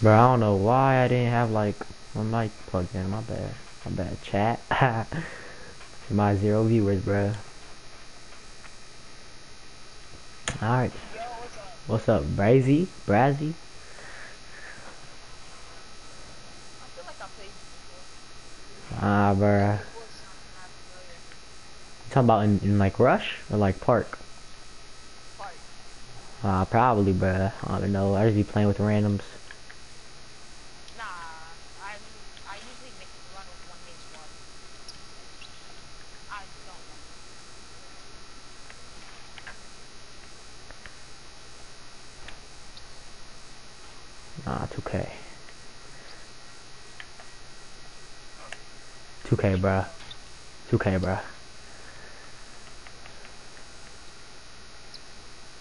Bro, I don't know why I didn't have like my mic plugged in. My bad. My bad. Chat. my zero viewers, bro. Alright. What's up? What's up, Brazy? I feel like I played this before. Ah, bruh. The voice sounds not familiar. You talking about in, in like Rush or like Park? Park. Ah, probably, bruh. I don't know. I just be playing with randoms. Nah, I I usually make run with one main squad. I don't run. Nah, 2K. 2K, bruh. 2K, bruh.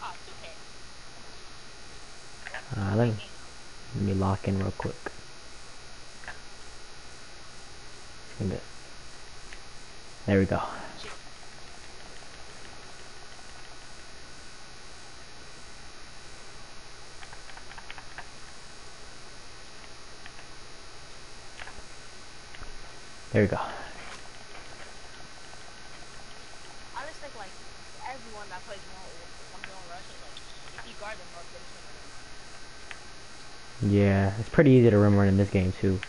Ah, 2K. Uh, let, me, lock in real quick. There we go. There we go. I just think like everyone that plays one one on rush is like if you guard them up, then it's gonna Yeah, it's pretty easy to rim run in this game too.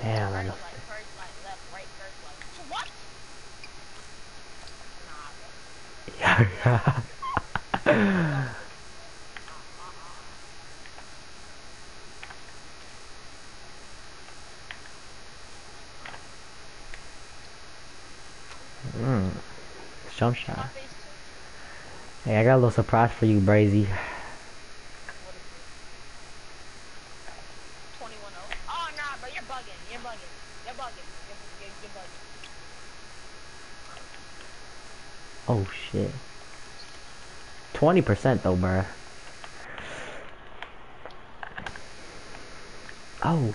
Damn, I know. First light, first light, left, right, first light. So what? Nah, bro. Yeah. mm. Jump My shot. face too. Hey, I got a little surprise for you, Brazy. What is it? 21 0. Oh. Oh shit. Twenty percent though, bruh. Oh,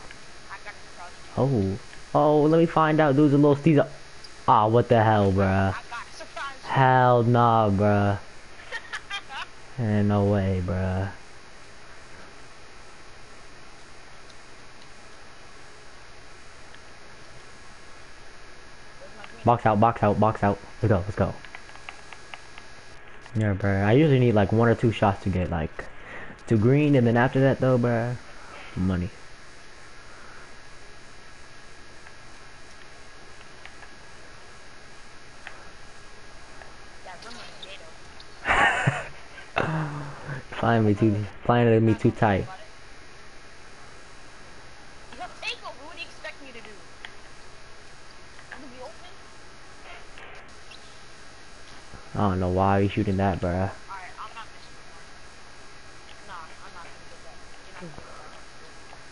oh, oh. Let me find out. Dude's a little up. Ah, what the hell, bruh? Hell nah, bruh. Ain't no way, bruh. Box out, box out, box out. Let's go, let's go. Yeah, bruh. I usually need like one or two shots to get like to green, and then after that though, bruh, money. That rim on the Gato. Me too, flying me too tight. You have takeover. What do you expect me to do? I'm gonna be open? I don't know why you shooting that, bruh. Alright, I'm not missing one. Nah, I'm not gonna get that. You're not gonna get that.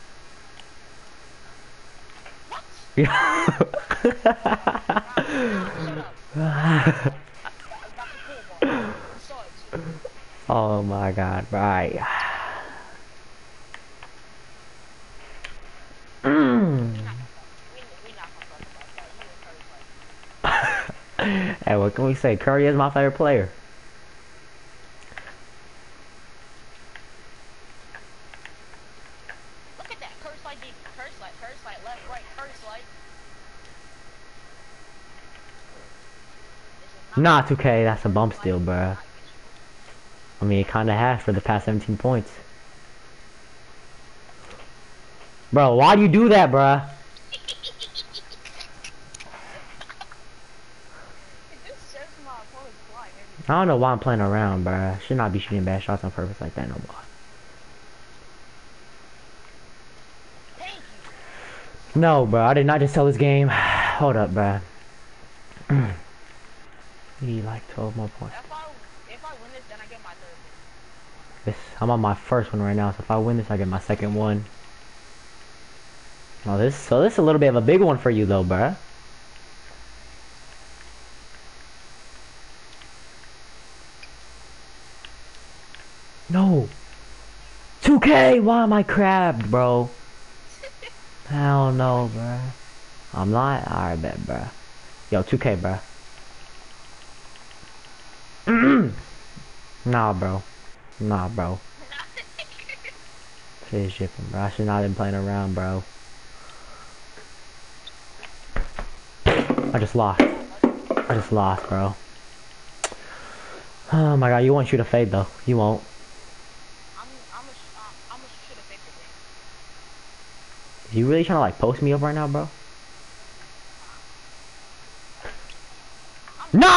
What? Shut up. I got the pool ball. You saw it too. oh my god, right. Mm. We, we not gonna talk about that. You and hey, what can we say? Curry is my favorite player. Look at that. Curse light, deep. Curse light, curse light, left, right, curse light. This is Nah, 2K, that's a bump steal, bruh. I mean, it kinda has for the past 17 points. Bro, why do you do that, bruh? I don't know why I'm playing around, bruh. Should not be shooting bad shots on purpose like that no more. No, bro, I did not just tell this game. Hold up, bruh. Need like 12 more points. If I if I win this, then I get my third. This, I'm on my first one right now, so if I win this, I get my second one. Oh, this, so this is a little bit of a big one for you though, bruh. No. 2K, why am I crabbed, bro? Hell no, bruh. I'm not? Alright, bet, bruh. Yo, 2K, bruh. nah, bro. Nah, bro. Shit shipping, bro. I should not have been playing around, bro. I just lost. I just lost, bro. Oh my god, you won't shoot a fade though. You won't. I'm I'm a sh- uh, I'm a should have faked. You really trying to like post me up right now, bro?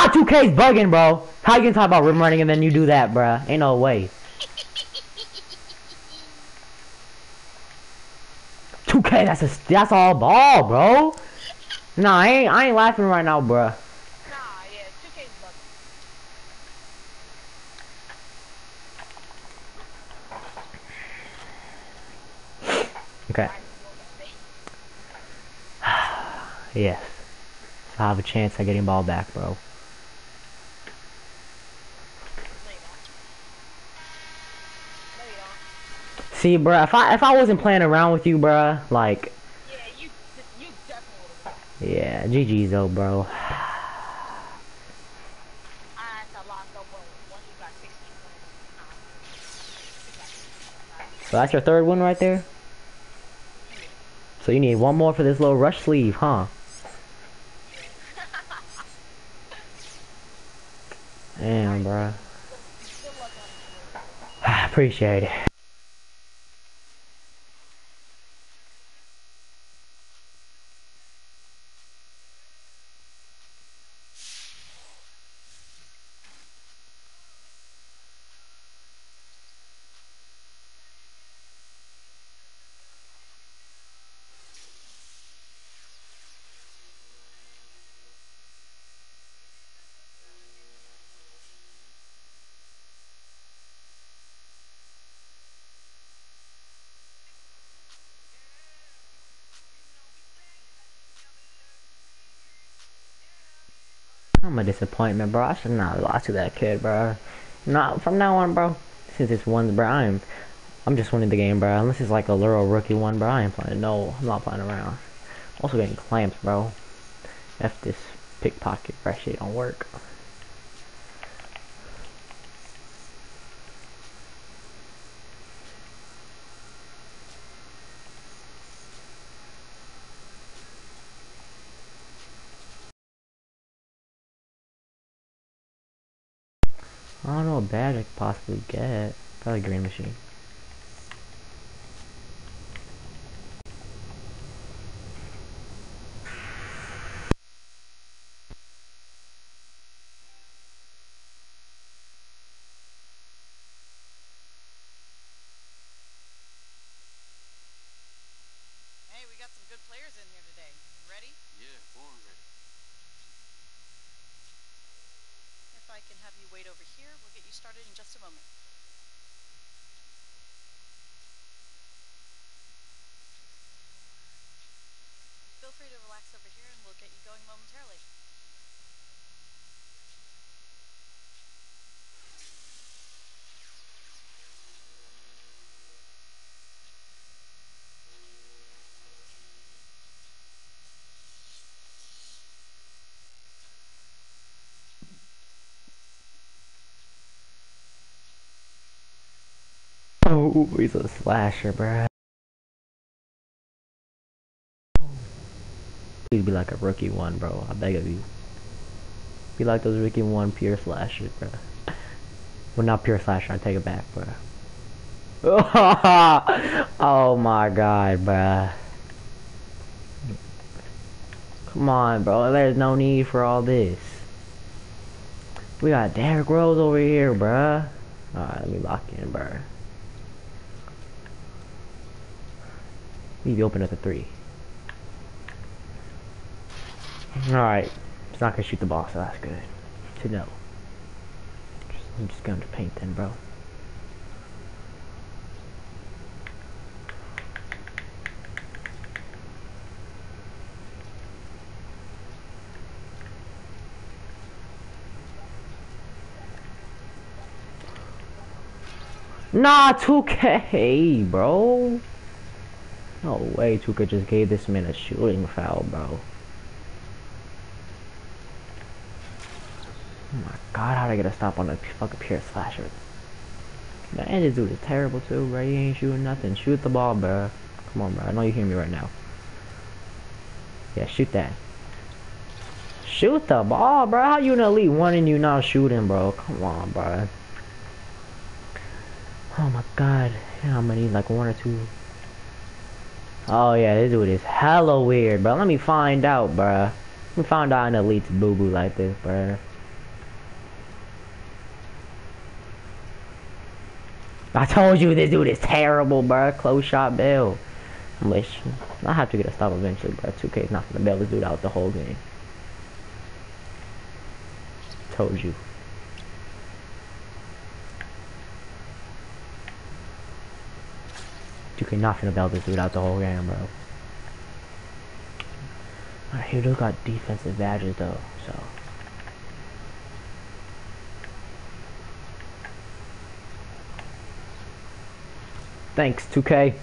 Nah, 2K's bugging, bro. How you gonna talk about rim running and then you do that, bro? Ain't no way. 2K, that's a that's all ball, bro. Nah, I ain't I ain't laughing right now, bro. Nah, yeah, 2K's bugging. Okay. Yes. I have a chance at getting ball back, bro. No, you don't. No, you don't. See, bro, if I if I wasn't playing around with you, bro, like, Yeah, you you definitely yeah, GG's though, bro. I had to lock up when once you got 16 points. Nah. You got 16 points. So that's your third one right there. So you need one more for this little rush sleeve, huh? Damn, bro. Good luck on it. Appreciate it. Disappointment, bro. I should not have lost to that kid, bro. Not from now on, bro. Since it's one, bro, I'm, I'm just winning the game, bro. Unless it's like a little rookie one, bro. I ain't playing. No, I'm not playing around. Also getting clamps, bro. F this pickpocket, bro. Shit don't work. Badge I could possibly get. Probably green machine. Hey, we got some good players in here today. Ready? Yeah, born ready. If I can have you wait over here, we'll get you started in just a moment. Feel free to relax over here and we'll get you going momentarily. Oh, he's a slasher, bruh. Please be like a rookie one, bro. I beg of you. Be like those rookie one pure slashers, bro. Well, not pure slasher. I take it back, bro. oh my god, bruh. Come on, bro. There's no need for all this. We got Derrick Rose over here, bruh. Alright, let me lock in, bruh. Leave you open at the three. Alright. It's not gonna shoot the ball, so that's good. To know. Just, I'm just going to paint then, bro. Nah, 2K, bro. No way, 2K just gave this man a shooting foul, bro. Oh my god, how'd I get a stop on a fucking pure slasher? And this dude is terrible too, bro. He ain't shooting nothing. Shoot the ball, bro. Come on, bro. I know you hear me right now. Yeah, shoot that. Shoot the ball, bro. How you an elite one and you not shooting, bro? Come on, bro. Oh my god. How many? Like one or two? Oh yeah, this dude is hella weird, bro. Let me find out, bro. Let me find out an elite's boo boo like this, bro. I told you this dude is terrible, bro. Close shot Bill. Wish I have to get a stop eventually, but 2K is not gonna bail this dude out the whole game. Told you. You can not gonna bail this dude out the whole game, bro. Alright, he do got defensive badges though, so. Thanks, 2K.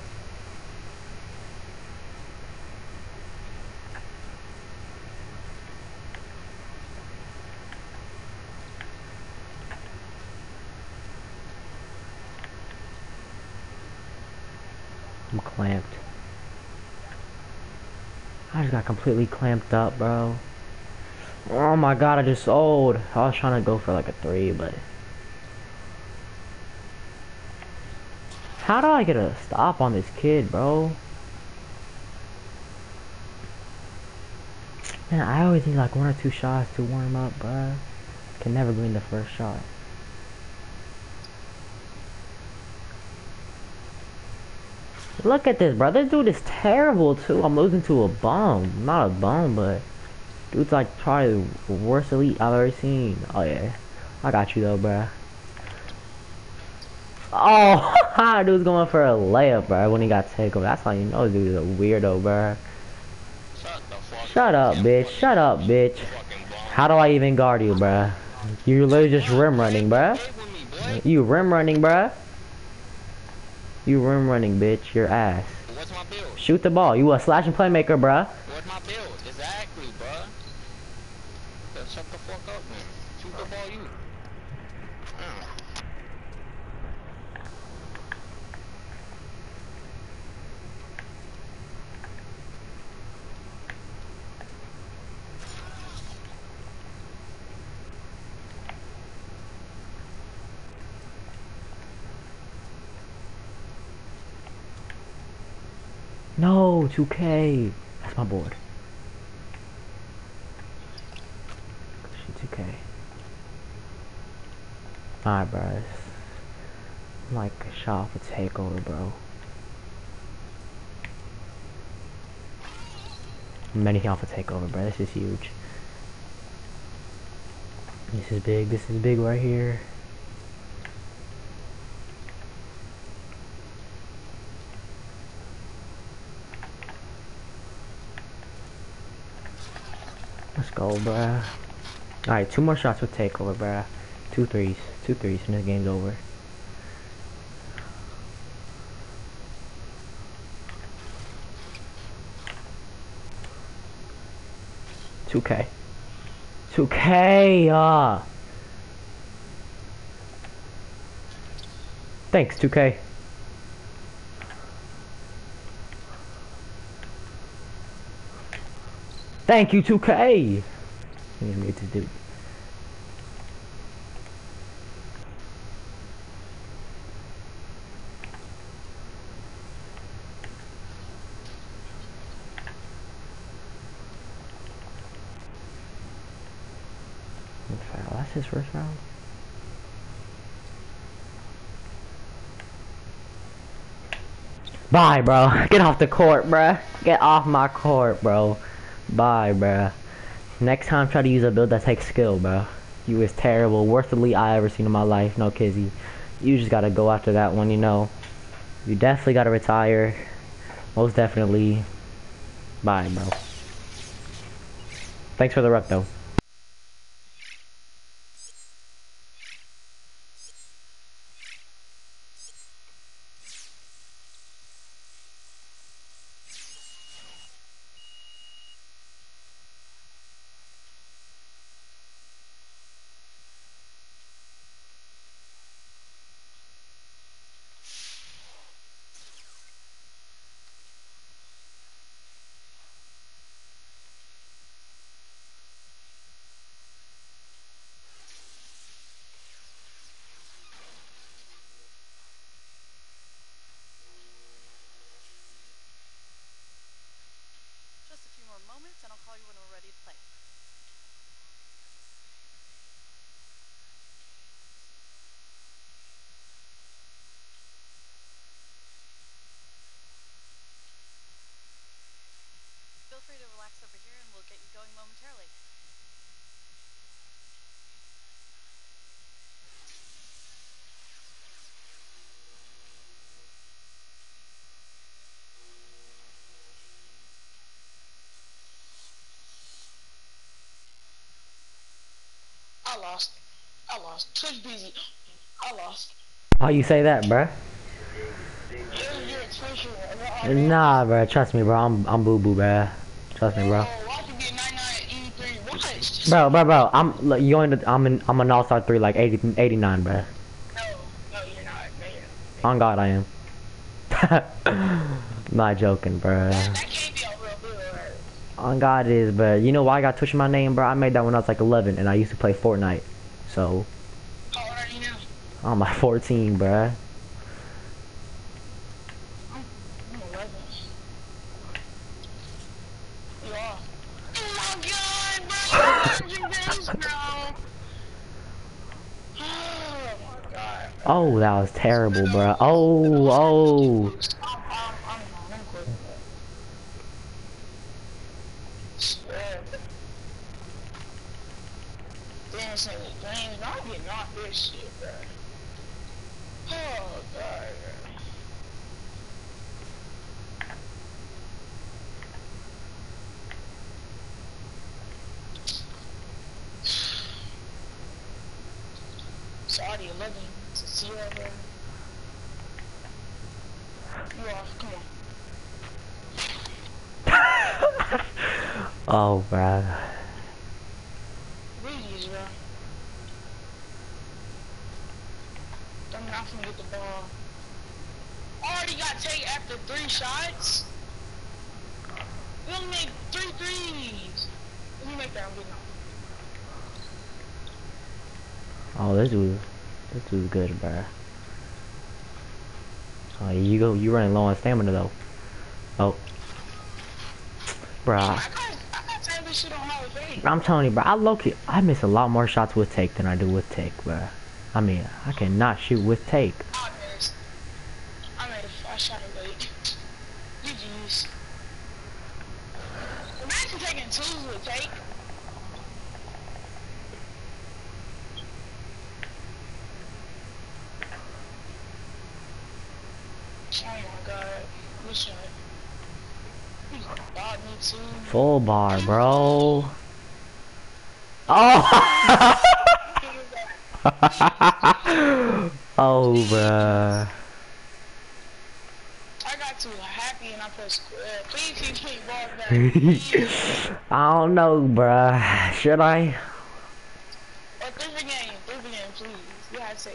I'm clamped. I just got completely clamped up, bro. Oh my god, I just old. I was trying to go for like a three, but... How do I get a stop on this kid, bro? Man, I always need like one or two shots to warm up, bro. Can never win the first shot. Look at this, bro. This dude is terrible, too. I'm losing to a bum. Not a bum, but... Dude's like probably the worst elite I've ever seen. Oh, yeah. I got you, though, bro. Oh, dude's going for a layup, bro, when he got taken. That's how you know dude is a weirdo, bro. Shut up, bitch. Shut up, bitch. How do I even guard you, bro? You're literally just rim running, bro. You rim running, bro. You rim running, bitch. Your ass. Shoot the ball. You a slashing playmaker, bruh. What's my build? Exactly, bruh. Then shut the fuck up, man. Shoot the ball, you. Mm. No, 2K. That's my board. She 2K. Alright, bro. It's like a shot for takeover, bro. Many off a takeover, bro. This is huge. This is big. This is big right here. Let's go, bruh. Alright, two more shots with takeover, bruh. Two threes. Two threes, and this game's over. Two K. Two K. Uh. Thanks, two K. Thank you, 2K! I need to do. Foul. That's his first round. Bye, bro. Get off the court, bro. Get off my court, bro. Bye, bruh. Next time, try to use a build that takes skill, bro. You is terrible. Worst elite I ever seen in my life. No kizzy. You just gotta go after that one, you know. You definitely gotta retire. Most definitely. Bye, bro. Thanks for the rep, though. Lost. Twitch busy. I lost. How you say that, bruh? Uh, Nah, bro. Trust me, bro. I'm I'm boo boo, bruh. Trust me, bro. I could be a 99 Watch. Bro, bro, bro. I'm you in the, I'm in I'm an all star three like 80, 89, bruh. No, no, you're not. No. On God, I am. Not joking, right? On God, it is, but you know why I got Twitch in my name, bro? I made that when I was like 11, and I used to play Fortnite. So How old are you now? I'm like 14, bruh. I'm 11. You. Oh my god, bro! You're games, bro! That was terrible, bruh. Oh, oh. I'm, I'm, I'm, I'm quitting. Swear. Damn, say games, I'm getting off this shit, bro. Oh god, bro. Saudi 11 to 0, bro. You off, come on. Oh, bruh. Reedy's, bro. I'm not gonna get the ball. Already got take after three shots. We only made three threes. Let me make that. I'm getting off. Oh, this dude, this dude's good, bruh. Oh, you go, you running low on stamina though. Oh, bruh. I got, I got time this shit on Hall of Fame. I'm telling you, bro. I low key, I miss a lot more shots with take than I do with take, bro. I mean, I cannot shoot with take. I missed. I made a I shot it late. GG's. Imagine taking twos with take. Oh my god. Good shot. He's got me too. Full bar, bro. Oh. oh, bruh. I got too happy and I pressed square. Please me ball back. I don't know, bruh. Should I? Or game. Game, please. You gotta say.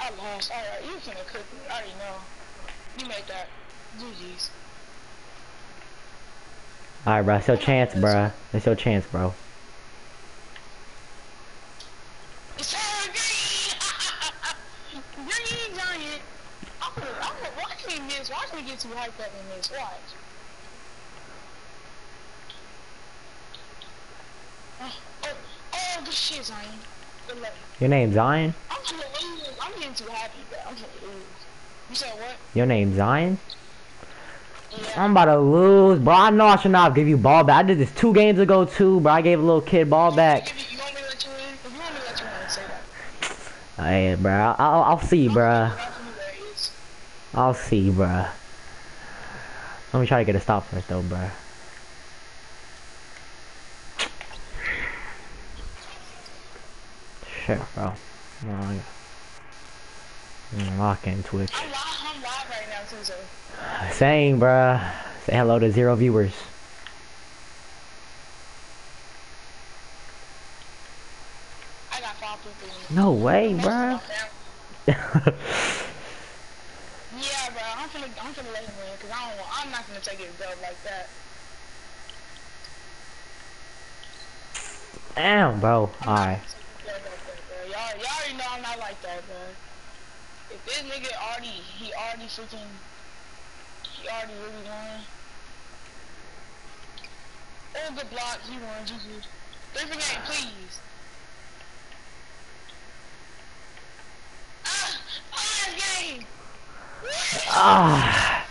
I lost. Alright, you finna cook me. I already know. You made that. GG's. Alright, bro. It's your chance, bruh. It's your chance, bro. It's all green! green giant! I'm gonna, I'm gonna, watch me miss. Watch me get too hyped up and miss. Watch. Good shit, Zion. Good luck. Your name's Zion? I'm gonna. I'm getting too happy, bro. I'm gonna. You said what? Your name's Zion? I'm about to lose, bro. I know I should not give you ball back. I did this two games ago too, bro. I gave a little kid ball back. In? In. Hey, bro. I'll, I'll see, bro. In. I'll see, bro. Let me try to get a stop first, though, bro. Shit, bro. I'm locking Twitch. I'm live, I'm live right now, too, so. Saying, bruh. Say hello to zero viewers. I got five people No way, bruh. Yeah, bro, I'm finna, I'm finna let him win, cause I don't want, I'm not gonna take it dub like that. Damn, bro. I'm Alright. gonna take it dub like that, bro. Y'all, y'all already know I'm not like that, bro. If this nigga already, he already freaking, he already really won. Oh, good block, he won, GG. Three for game, please. Ah, ah, game! Ah.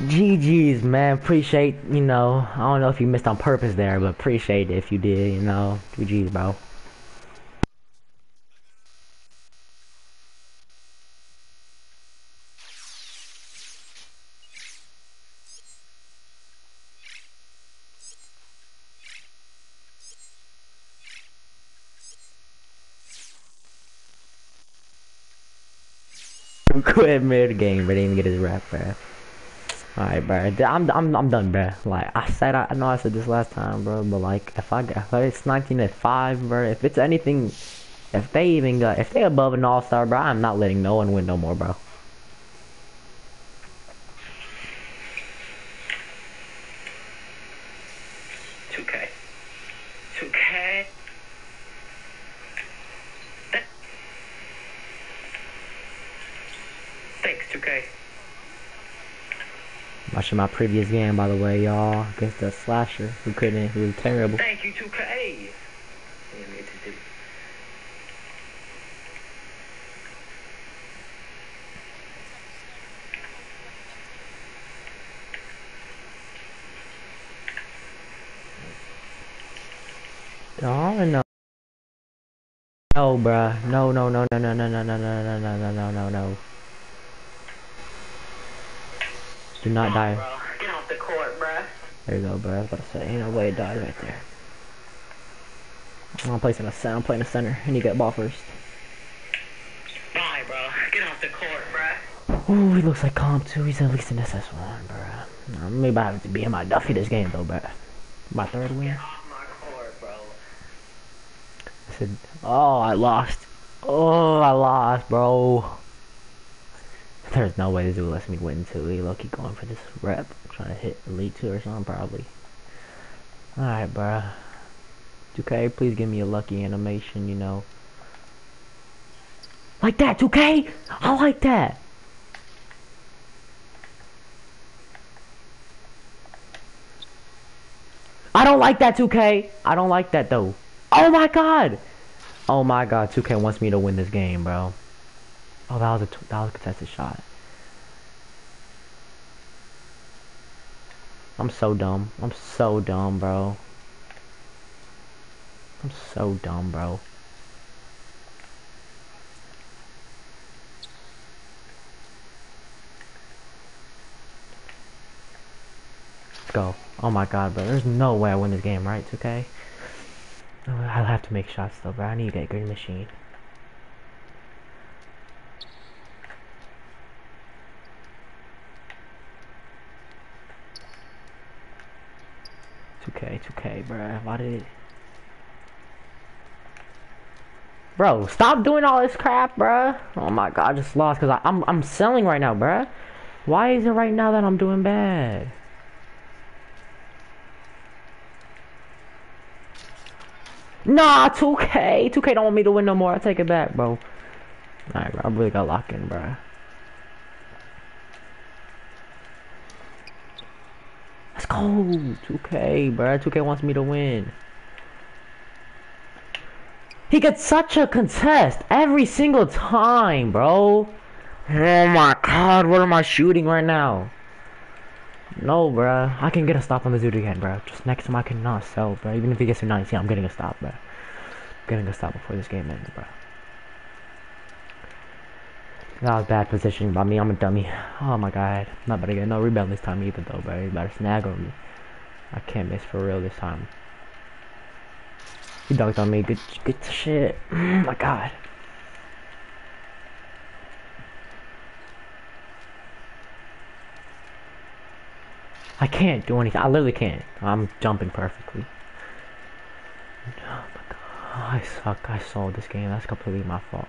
GG's, man. Appreciate, you know, I don't know if you missed on purpose there, but appreciate it if you did, you know. GG's, bro. Quit mid game, but didn't even get his rap, bro. Alright, bro. I'm I'm I'm done, bro. Like I said, I, I know I said this last time, bro. But like, if I if it's 19 at five, bro. If it's anything, if they even got if they above an all star, bro, I'm not letting no one win no more, bro. Two K. Two K. Thanks, 2K. Watching my previous game, by the way, y'all, against the slasher who couldn't, who was terrible. Thank you, 2K. Damn it, it- it- Oh no. No, bruh. No, no, no, no, no, no, no, no, no, no, no, no, no, no, no. Do not die. Bro, get off the court, bruh. There you go, bro. I was about to say, ain't no way it dies right there. I'm placing a center. I'm playing a center, and you get ball first. Bye, bro. Get off the court, bruh. Ooh, he looks like calm too. He's at least an SS1, bro. Maybe I have to be in my Duffy this game though, bro. My third win. Get off my court, bro. I said, oh, I lost. Oh, I lost, bro. There's no way this dude lets me win two. He lucky going for this rep. Trying to hit elite two or something, probably. Alright, bro. 2K, please give me a lucky animation, you know. Like that, 2K! I like that! I don't like that 2K. I don't like that though. Oh my god. Oh my god, 2K wants me to win this game, bro. Oh, that was a that was a contested shot. I'm so dumb. I'm so dumb, bro. I'm so dumb, bro. Let's go. Oh my god, bro. There's no way I win this game, right? 2K? Oh, I'll have to make shots though, bro. I need to get a good machine. Two K, two K, bro. Why did it? Bro, stop doing all this crap, bro. Oh my god, I just lost because I'm I'm selling right now, bro. Why is it right now that I'm doing bad? Nah, 2K. 2K don't want me to win no more. I take it back, bro. Alright, bro. I really got locked in, bro. Let's go. 2K, bro. 2K wants me to win. He gets such a contest every single time, bro. Oh my god, what am I shooting right now? No, bro. I can get a stop on the dude again, bruh. Just next time I cannot sell, bro. Even if he gets to 19, I'm getting a stop, bruh. Getting a stop before this game ends, bruh. That was bad positioning by me. I'm a dummy. Oh my god. Not to get no rebound this time either, though. He's about to snag on me. I can't miss for real this time. He dunked on me. Good, good shit. Oh my god. I can't do anything. I literally can't. I'm jumping perfectly. Oh my god. I suck. I sold this game. That's completely my fault.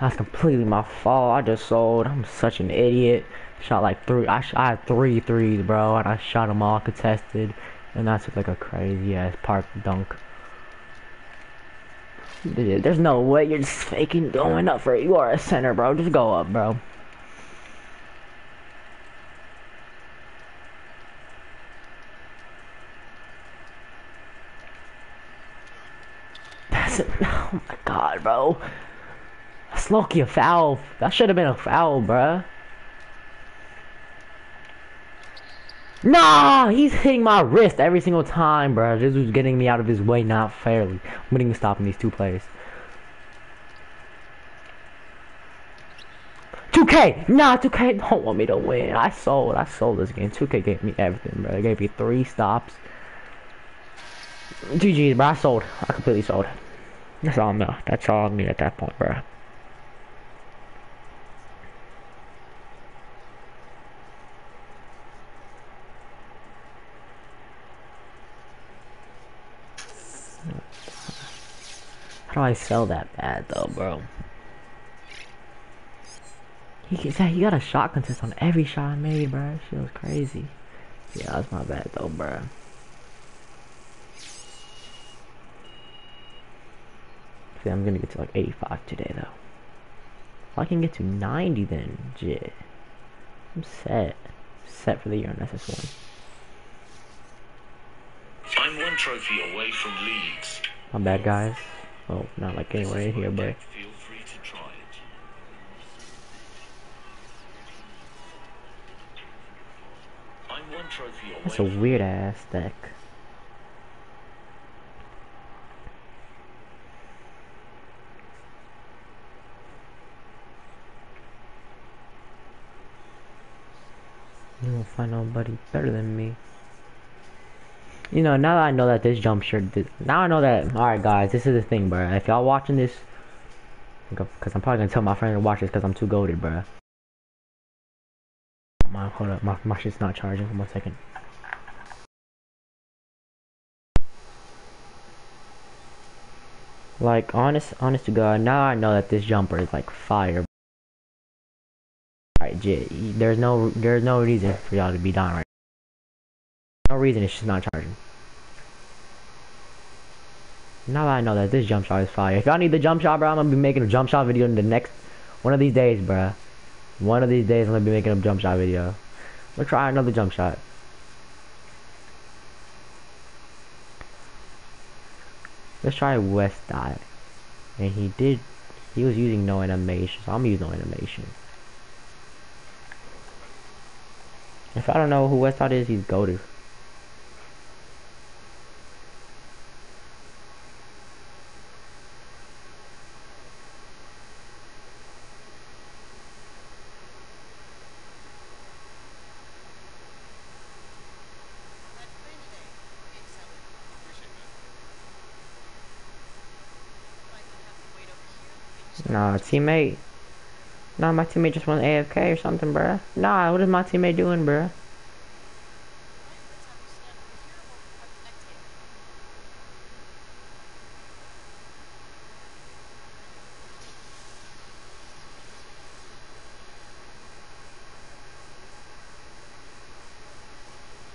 That's completely my fault. I just sold. I'm such an idiot. Shot like three. I, I had three threes, bro, and I shot them all contested. And that's like a crazy ass park dunk. There's no way you're just faking going up for it. You are a center, bro. Just go up, bro. That's it. Oh my god, bro. That's lucky a foul. That should have been a foul, bruh. Nah, he's hitting my wrist every single time, bruh. This was getting me out of his way, not fairly. I'm to stop these two players. 2K! Nah, 2K don't want me to win. I sold. I sold this game. 2K gave me everything, bro. They gave me three stops. GG, bro. I sold. I completely sold. That's all I know. That's all I need at that point, bro. I sell that bad though, bro? He can, he got a shot contest on every shot I made, bro. Shit was crazy. Yeah, that's my bad though, bro. See, I'm gonna get to like 85 today though. If I can get to 90 then, jit. I'm set. Set for the year on SS1. I'm one trophy away from leagues. My bad, guys. Oh, not like anywhere in here, but that's a weird ass deck. You won't find nobody better than me. You know, now that I know that this jump shirt, did, now I know that. All right, guys, this is the thing, bro. If y'all watching this, because I'm probably gonna tell my friend to watch this because I'm too goaded, bro. My hold up, my my shit's not charging. for One second. Like honest, honest to God, now I know that this jumper is like fire. Alright, there's no, there's no reason for y'all to be down right. No reason it's just not charging. Now that I know that this jump shot is fire. If y'all need the jump shot, bro, I'm gonna be making a jump shot video in the next one of these days, bro. One of these days, I'm gonna be making a jump shot video. Let's try another jump shot. Let's try West Dot. And he did, he was using no animation, so I'm using no animation. If I don't know who West Dot is, he's goated. Glad you're playing today. Okay, so Appreciate that. if I can have you wait over here, we'll get you started. Nah, teammate. Nah, my teammate just went AFK or something, bruh. Nah, what is my teammate doing, bruh?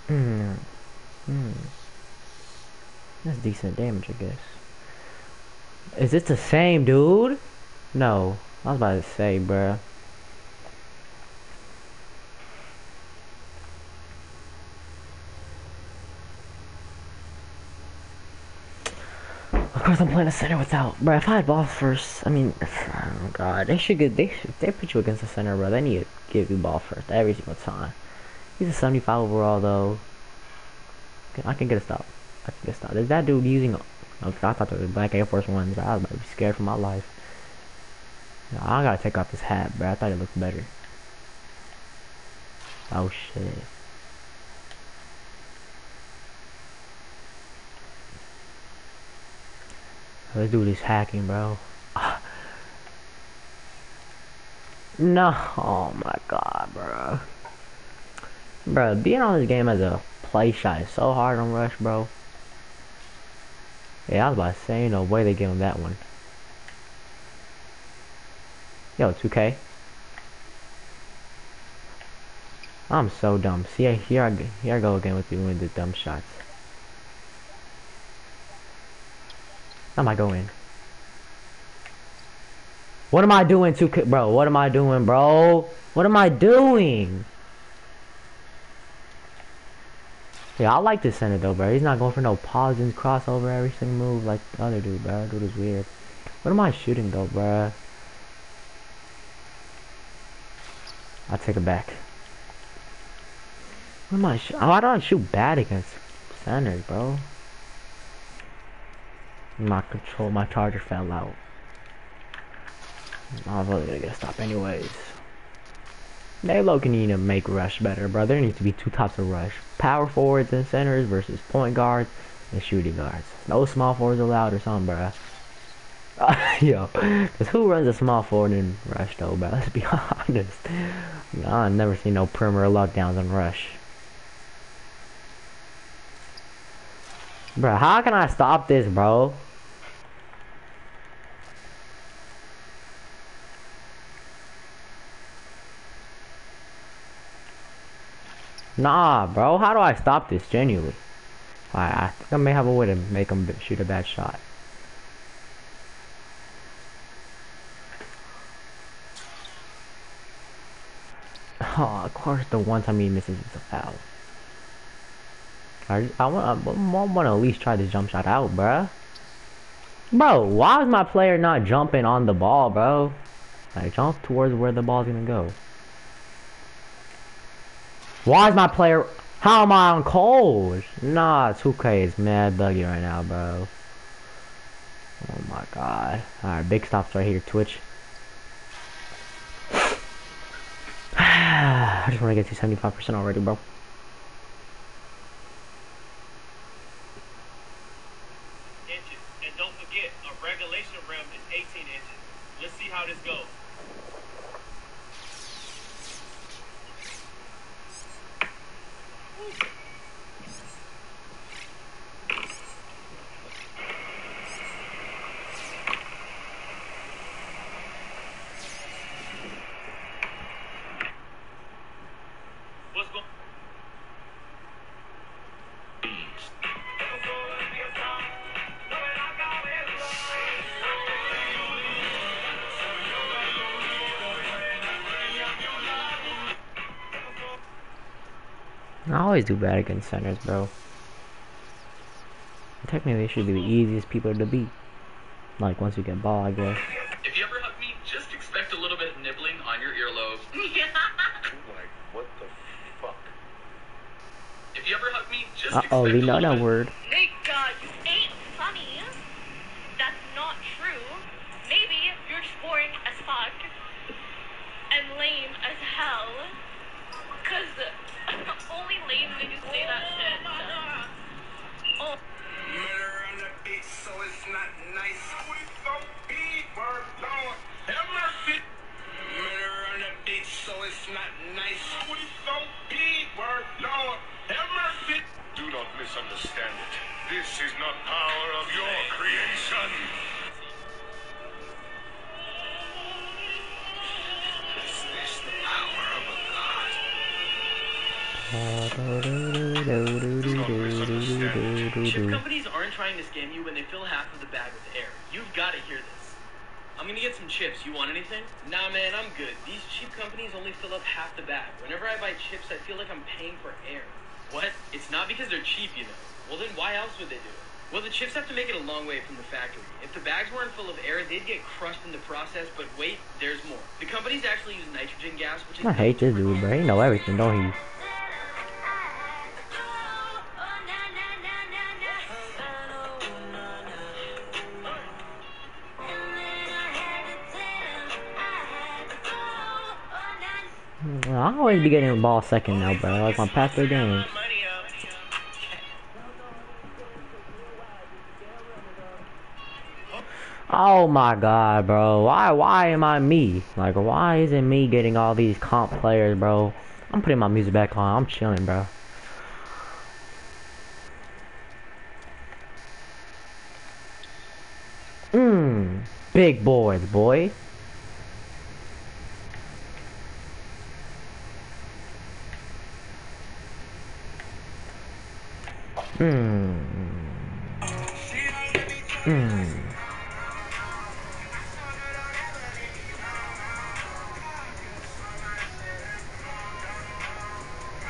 Hmm. Hmm. That's decent damage, I guess. Is this the same dude? No. I was about to say, bruh. Of course, I'm playing a center without, bro. If I had ball first, I mean, oh god, they should get they should, they put you against the center, bro. They need to give you ball first every single time. He's a 75 overall though. I can get a stop. I can get a stop. Is that dude using? Okay, I thought there was black Air Force Ones. I was scared for my life. I gotta take off this hat, bro. I thought it looked better. Oh shit. Let's do this hacking, bro. No, oh my god, bro. Bro, being on this game as a play shot is so hard on Rush, bro. Yeah, I was about to say, no way they give him that one. Yo, 2K. I'm so dumb. See, here I, here I go again with you with the dumb shots. I might go in. What am I doing, 2K? Bro, what am I doing, bro? What am I doing? Yeah, I like this center though, bro. He's not going for no pauses, crossover, every single move like the other dude, bro. Dude is weird. What am I shooting though, bro? I'll take it back. What am I? Why do I shoot bad against centers, bro? My control, my charger fell out. I was really gonna get a stop anyways. They low can need to make rush better, bro. There needs to be two types of rush. Power forwards and centers versus point guards and shooting guards. No small forwards allowed or something, bro. Yo, cause who runs a small forward in rush though, bro? Let's be honest. I never seen no perimeter lockdowns on Rush. Bro, how can I stop this, bro? Nah, bro, how do I stop this, genuinely? I think I may have a way to make him shoot a bad shot. Oh, of course, the one time he misses is a foul. I, I want, I want to at least try this jump shot out, bruh. Bro, why is my player not jumping on the ball, bro? Like, jump towards where the ball's gonna go. Why is my player... How am I on cold? Nah, 2K is mad buggy right now, bro. Oh my god. Alright, big stops right here, Twitch. I just want to get to 75% already, bro. Always do bad against centers, bro. Technically, they should be the easiest people to beat. Like, once you get ball, I guess. If you ever hug me, just expect a little bit of nibbling on your earlobe. Like, what the fuck? If you ever hug me, just Uh-oh, expect we know that word. Chip companies aren't trying to scam you when they fill half of the bag with air. You've got to hear this. I'm gonna get some chips. You want anything? Nah, man, I'm good. These cheap companies only fill up half the bag. Whenever I buy chips, I feel like I'm paying for air. What? It's not because they're cheap, you know. Well, then why else would they do it? Well, the chips have to make it a long way from the factory. If the bags weren't full of air, they'd get crushed in the process. But wait, there's more. The companies actually use nitrogen gas, which is I hate this dude, bro. He know everything, don't he? I always be getting the ball second now, bro. Like my past three games. Oh my god, bro. Why why am I me? Like why isn't me getting all these comp players, bro? I'm putting my music back on. I'm chilling, bro. Mmm. Big boys, boy. Mmm. Mmm.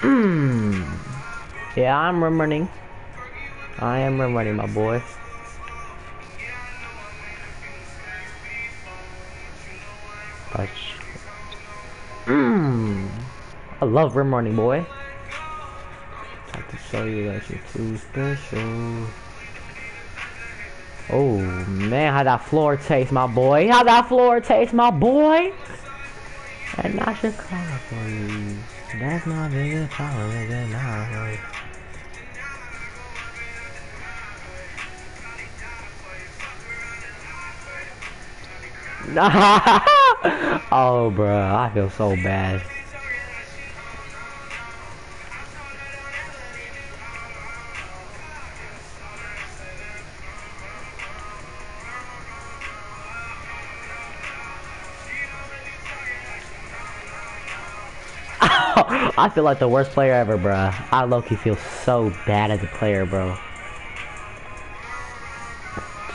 Mmm. Yeah, I'm remembering. I am remembering, my boy. Touch. Mmm. I love rim running, boy. Show you that you're too special. Oh man, how that floor taste, my boy? How that floor taste, my boy? And I should call for you. That's my biggest problem, is it not? oh, bruh, I feel so bad. I feel like the worst player ever, bruh. I low-key feel so bad as a player, bro.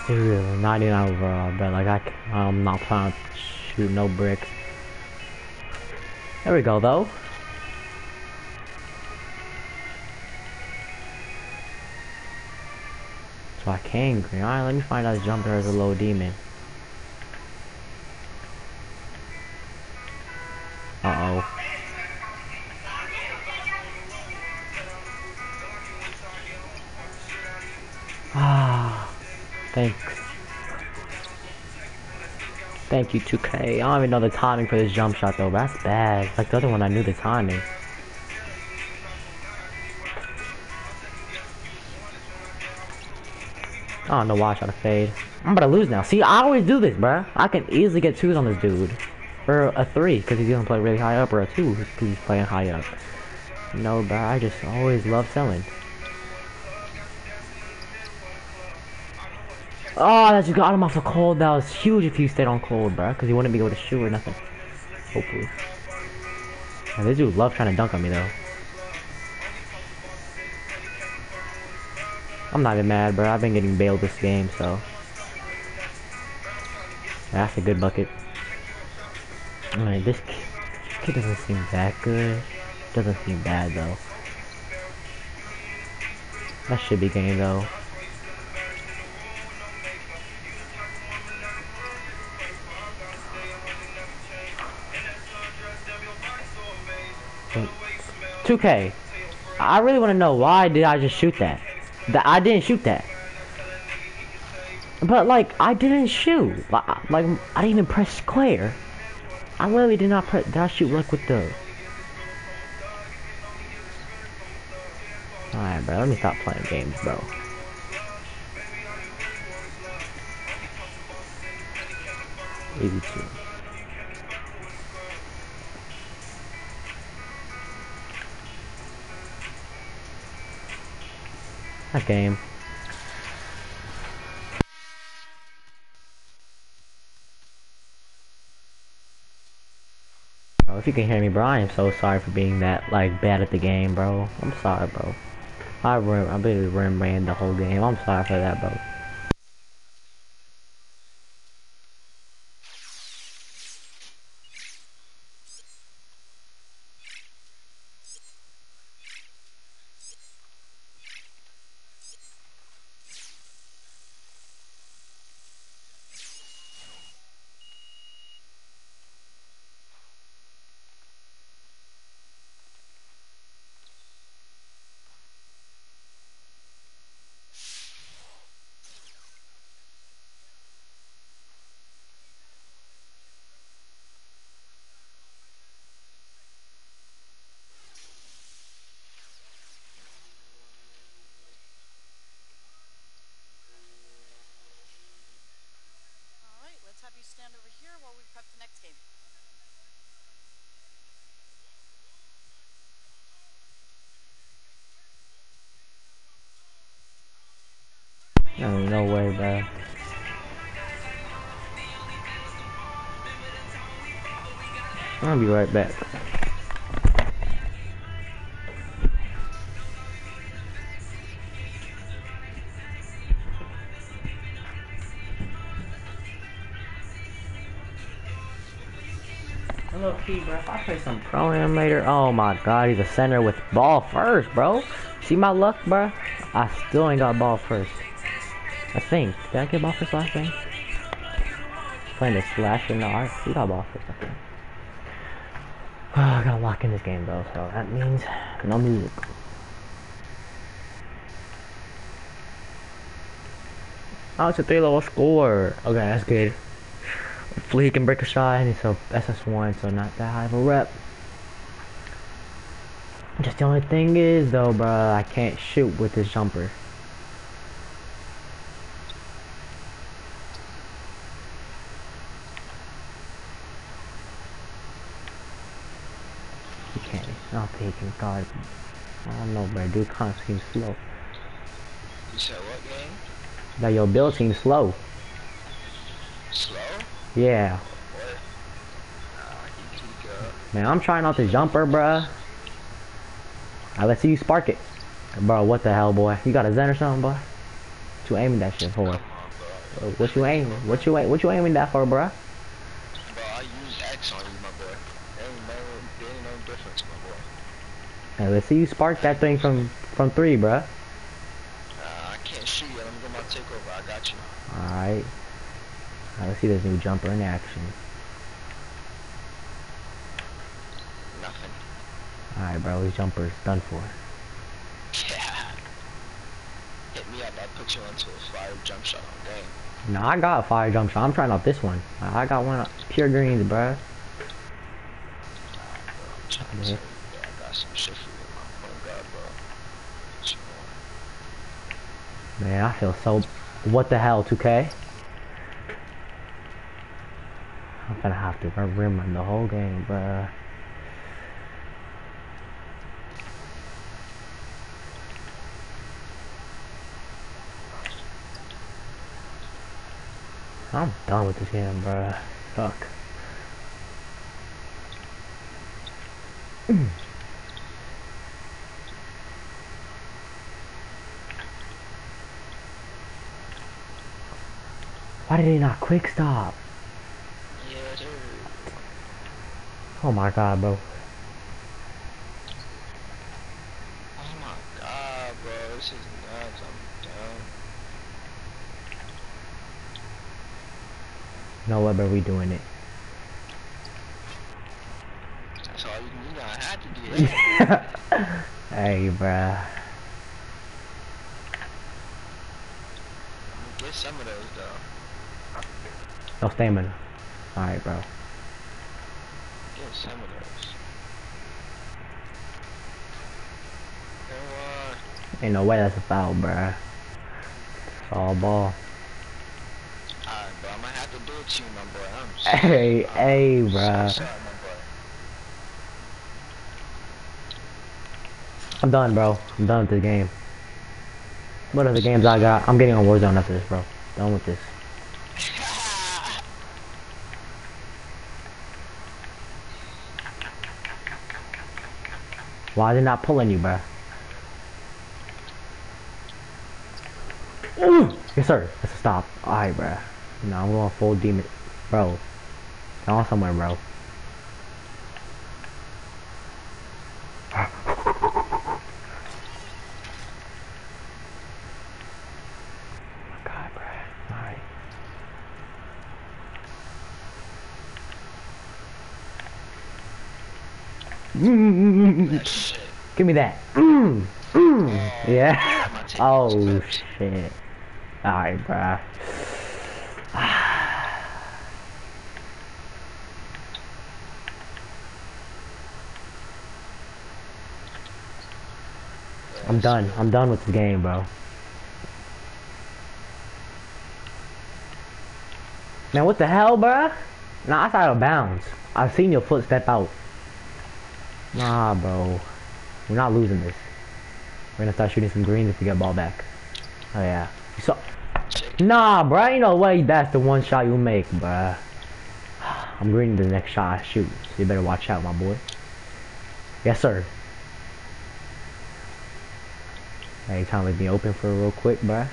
Dude, 99 overall, but like I, I'm not trying to shoot no bricks. There we go, though. So I can green. Alright, let me find out jumper as a low demon. Thank you, 2K. I don't even know the timing for this jump shot though. That's bad. Like the other one, I knew the timing. I don't know why I try to fade. I'm about to lose now. See, I always do this, bruh. I can easily get twos on this dude. Or a three, because he's gonna play really high up, or a two, because he's playing high up. No, bruh, I just always love selling. Oh, that just got him off the cold. That was huge if he stayed on cold, bro. because he wouldn't be able to shoot or nothing. Hopefully. Yeah, this dude love trying to dunk on me, though. I'm not even mad, bro. I've been getting bailed this game, so. That's a good bucket. Alright, this kid doesn't seem that good. Doesn't seem bad, though. That should be game, though. Two K. I really want to know why did I just shoot that? That I didn't shoot that. But like I didn't shoot. Like, like I didn't even press square. I literally did not press. Did I shoot like with the? Alright, bro. Let me stop playing games, bro. Easy two. That game. If you can hear me, bro, I am so sorry for being that, like, bad at the game, bro. I'm sorry, bro. I rim, I literally rim ran the whole game. I'm sorry for that, bro. Right back. Hello, Key, bro. If I play some pro animator, oh my god, he's a center with ball first, bro. See my luck, bro? I still ain't got ball first. I think. Did I get ball first last game? Playing the slasher, no, I we got ball first, I think. Lock in this game though, so that means no music. Oh, it's a three level score. Okay, that's good. He can break a shot, and so SS1, so not that high of a rep. Just the only thing is though, bro, I can't shoot with this jumper. He can't. I don't think can guard me. I don't know, bro. Dude of seems slow. You said what game? That your build seems slow. Slow? Yeah. What? Nah, you tweak up. Man, I'm trying out the jumper, bruh. Alright, let's see you spark it. Bro, what the hell, boy? You got a Zen or something, boy? What you aiming that shit for? Come on, bro. What you aiming? What you aim? What you aiming that for, bruh? Bro, I use X on you, my boy. There ain't no, there ain't no difference, my let's see you spark that thing from from three, bruh. Uh, I can't shoot yet. Let me get my takeover. I got you. Alright. Alright, let's see this new jumper in action. Nothing. Alright, bro, this jumper's done for. Yeah. Hit me up. I'll put you onto a fire jump shot on game. No, I got a fire jump shot. I'm trying out this one. I I got one pure greens, bruh. I'm Yeah. tell you, bro, I got some shit for you, my point guard, bro. What you want? Man, I feel so. What the hell, 2K? I'm gonna have to run rim run the whole game, bruh. I'm done with this game, bruh. Fuck. Why did he not quick stop? Yeah, dude. Oh my god, bro. Oh my god, bro. This is nuts. I'm done. No way, bro. We doing it. That's all you, you gotta have to do. that. hey, bruh. Get some of those, though. No stamina. Alright, bro. Get some of those. Go on. Ain't no way that's a foul, bruh. It's all ball. Alright, bro. I'm gonna have to do it to you, my boy. I'm sorry. Hey, hey, bruh. so sorry. I'm done, bro. I'm done with this game. What other games I got? I'm getting on Warzone after this, bro. Done with this. Why is it not pulling you, bruh? Ooh! Yes, sir. That's a stop. Alright, bruh. No, I'm going full demon. Bro. Get on somewhere, bro. God, bruh. Alright. That shit. Give me that. Mm. Yeah. Oh shit. Alright, bruh. I'm done. I'm done with the game, bro. Man, what the hell, bruh? Nah, that's out of bounds. I've seen your foot step out. Nah, bro. We're not losing this. We're gonna start shooting some greens if we get ball back. Oh yeah. You saw Nah, bruh, ain't no way that's the one shot you make, bruh. I'm greening the next shot I shoot, so you better watch out, my boy. Yes, sir. Hey, to leave me open for a real quick, bruh.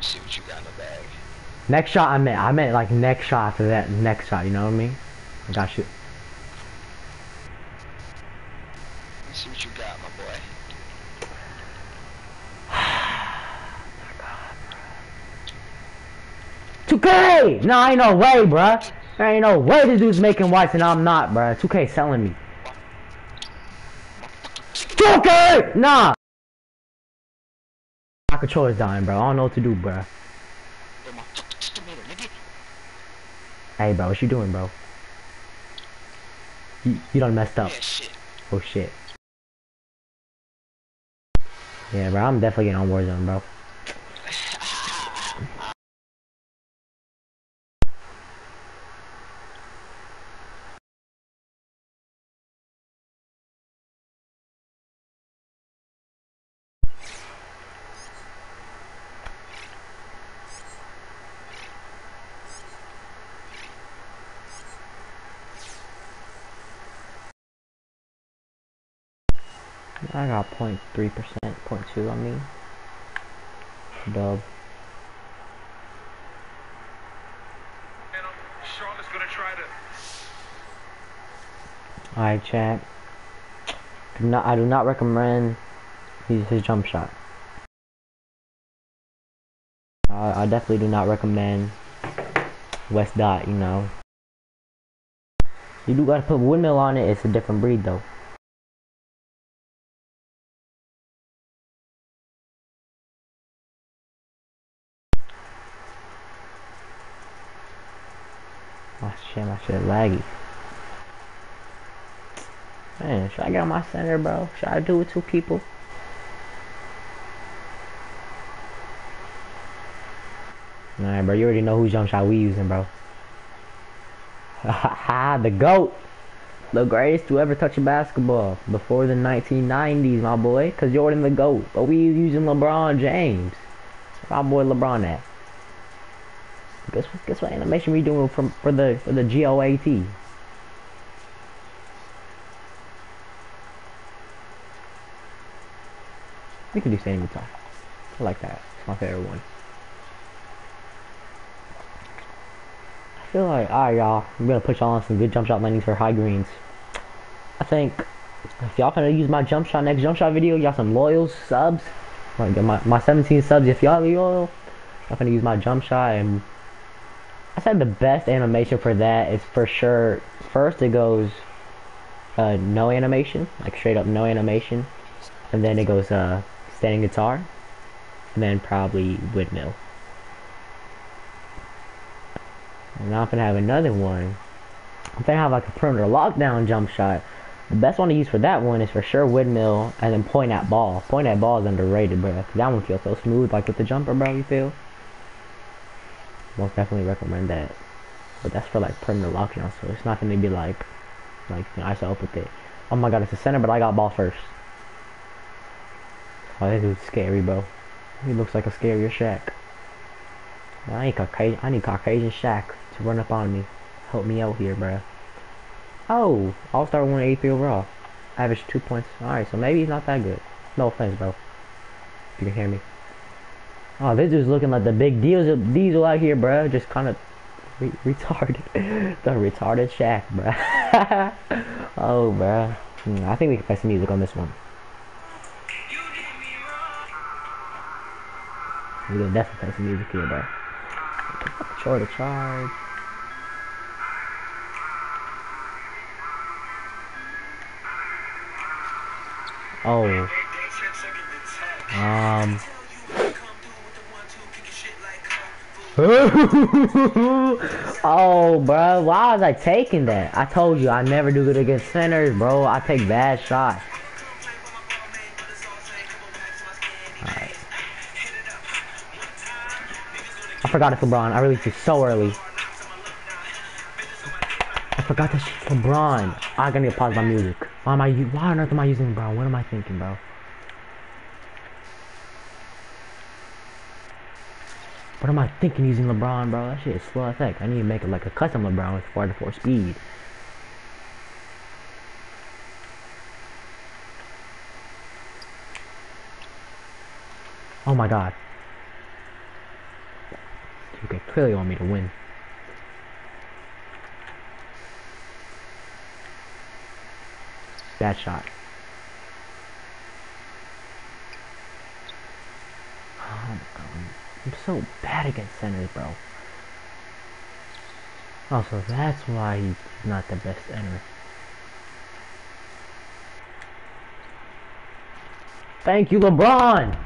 See what you got in the bag. Next shot I meant, I meant like next shot after that next shot, you know what I mean? I got you. Let's see what you got, my boy. 2K! No, ain't no way, bruh. There ain't no way this dude's making whites and I'm not, bruh. 2K selling me. 2K! Nah! My controller's dying, bro. I don't know what to do, bruh. Yo, my fucking tomato, nigga. Hey, bro, what you doing, bro? You, you done messed up. Yeah, shit. Oh, shit. Yeah, bro, I'm definitely getting on Warzone, bro. I got 0.3%, 0.2 I mean. Dub. Alright, chat. Do not, I do not recommend his, his jump shot. I, I definitely do not recommend West Dot, you know. You do gotta put windmill on it, it's a different breed though. My shit, my shit laggy. Man, should I get on my center, bro? Should I do it with two people? Nah, bro, you already know whose jump shot we using, bro. Ha the GOAT! The greatest to ever touch a basketball before the 1990s, my boy. Cause Jordan the GOAT. But we using LeBron James. My boy LeBron at. Guess what, guess what animation we doing from for the for the GOAT? We can do standing guitar. I like that. It's my favorite one. I feel like, alright y'all, I'm gonna y'all on some good jump shot landings for high greens. I think, if y'all gonna use my jump shot, next jump shot video, y'all some loyal subs. Like my, my 17 subs, if y'all loyal, I'm gonna use my jump shot and I said the best animation for that is for sure, first it goes, uh, no animation, like straight up no animation. And then it goes, uh, standing guitar, and then probably windmill. And I'm gonna have another one. I'm gonna have like a perimeter lockdown jump shot. The best one to use for that one is for sure windmill, and then point at ball. Point at ball is underrated, bro. That one feels so smooth, like with the jumper, bro. You feel? Most definitely recommend that. But that's for like perimeter lockdown, so it's not gonna be like, like you know, I saw up with it. Oh my god, it's a center, but I got ball first. Oh, this dude's scary, bro. He looks like a scarier Shaq. I need Caucasian, I need Caucasian Shaq to run up on me. Help me out here, bro. Oh, All-Star 183 overall. Average 2 points. Alright, so maybe he's not that good. No offense, bro. If you can hear me. Oh, this dude's looking like the big diesel, diesel out here, bro. Just kind of re retarded. the retarded Shaq, bro. oh, bro. Hmm, I think we can play some music on this one. We're gonna definitely play some music here, bro. Short of charge. Oh. Um. oh, bro, why was I taking that? I told you I never do good against centers, bro. I take bad shots. I forgot it's LeBron. I released it so early. I forgot this shit's LeBron. I gotta pause my music. Why am I? Why on earth am I using LeBron? What am I thinking, bro? What am I thinking using LeBron, bro? That shit is slow as heck. I need to make it like a custom LeBron with 4 to 4 speed. Oh my god. You Okay, clearly want me to win. Bad shot. Oh my god. I'm so bad against centers, bro. Also, that's why he's not the best center. Thank you, LeBron!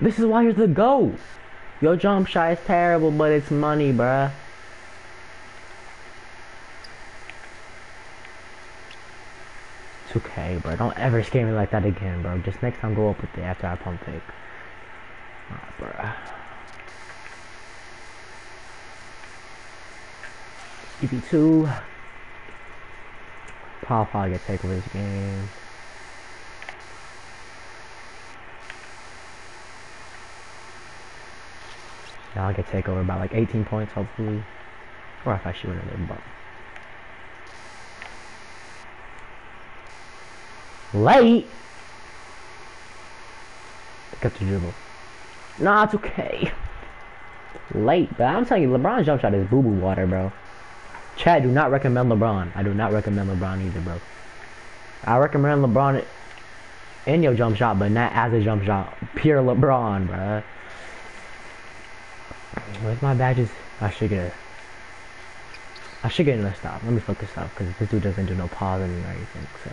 This is why you're the GOAT! Your jump shot is terrible, but it's money, bruh. It's okay, bro. Don't ever scare me like that again, bro. Just next time go up with it after I pump fake. Bruh. EP2. Paul probably get take over this game. Now I get take over by like 18 points, hopefully. Or if I shoot another bump. Late? Got the dribble. Nah, it's okay. Late, but I'm telling you, LeBron's jump shot is boo boo water, bro. Chad, do not recommend LeBron. I do not recommend LeBron either, bro. I recommend LeBron in your jump shot, but not as a jump shot. Pure LeBron, bro. Where's my badges? I should get it. I should get another stop. Let me focus up because this dude doesn't do no pausing or anything. So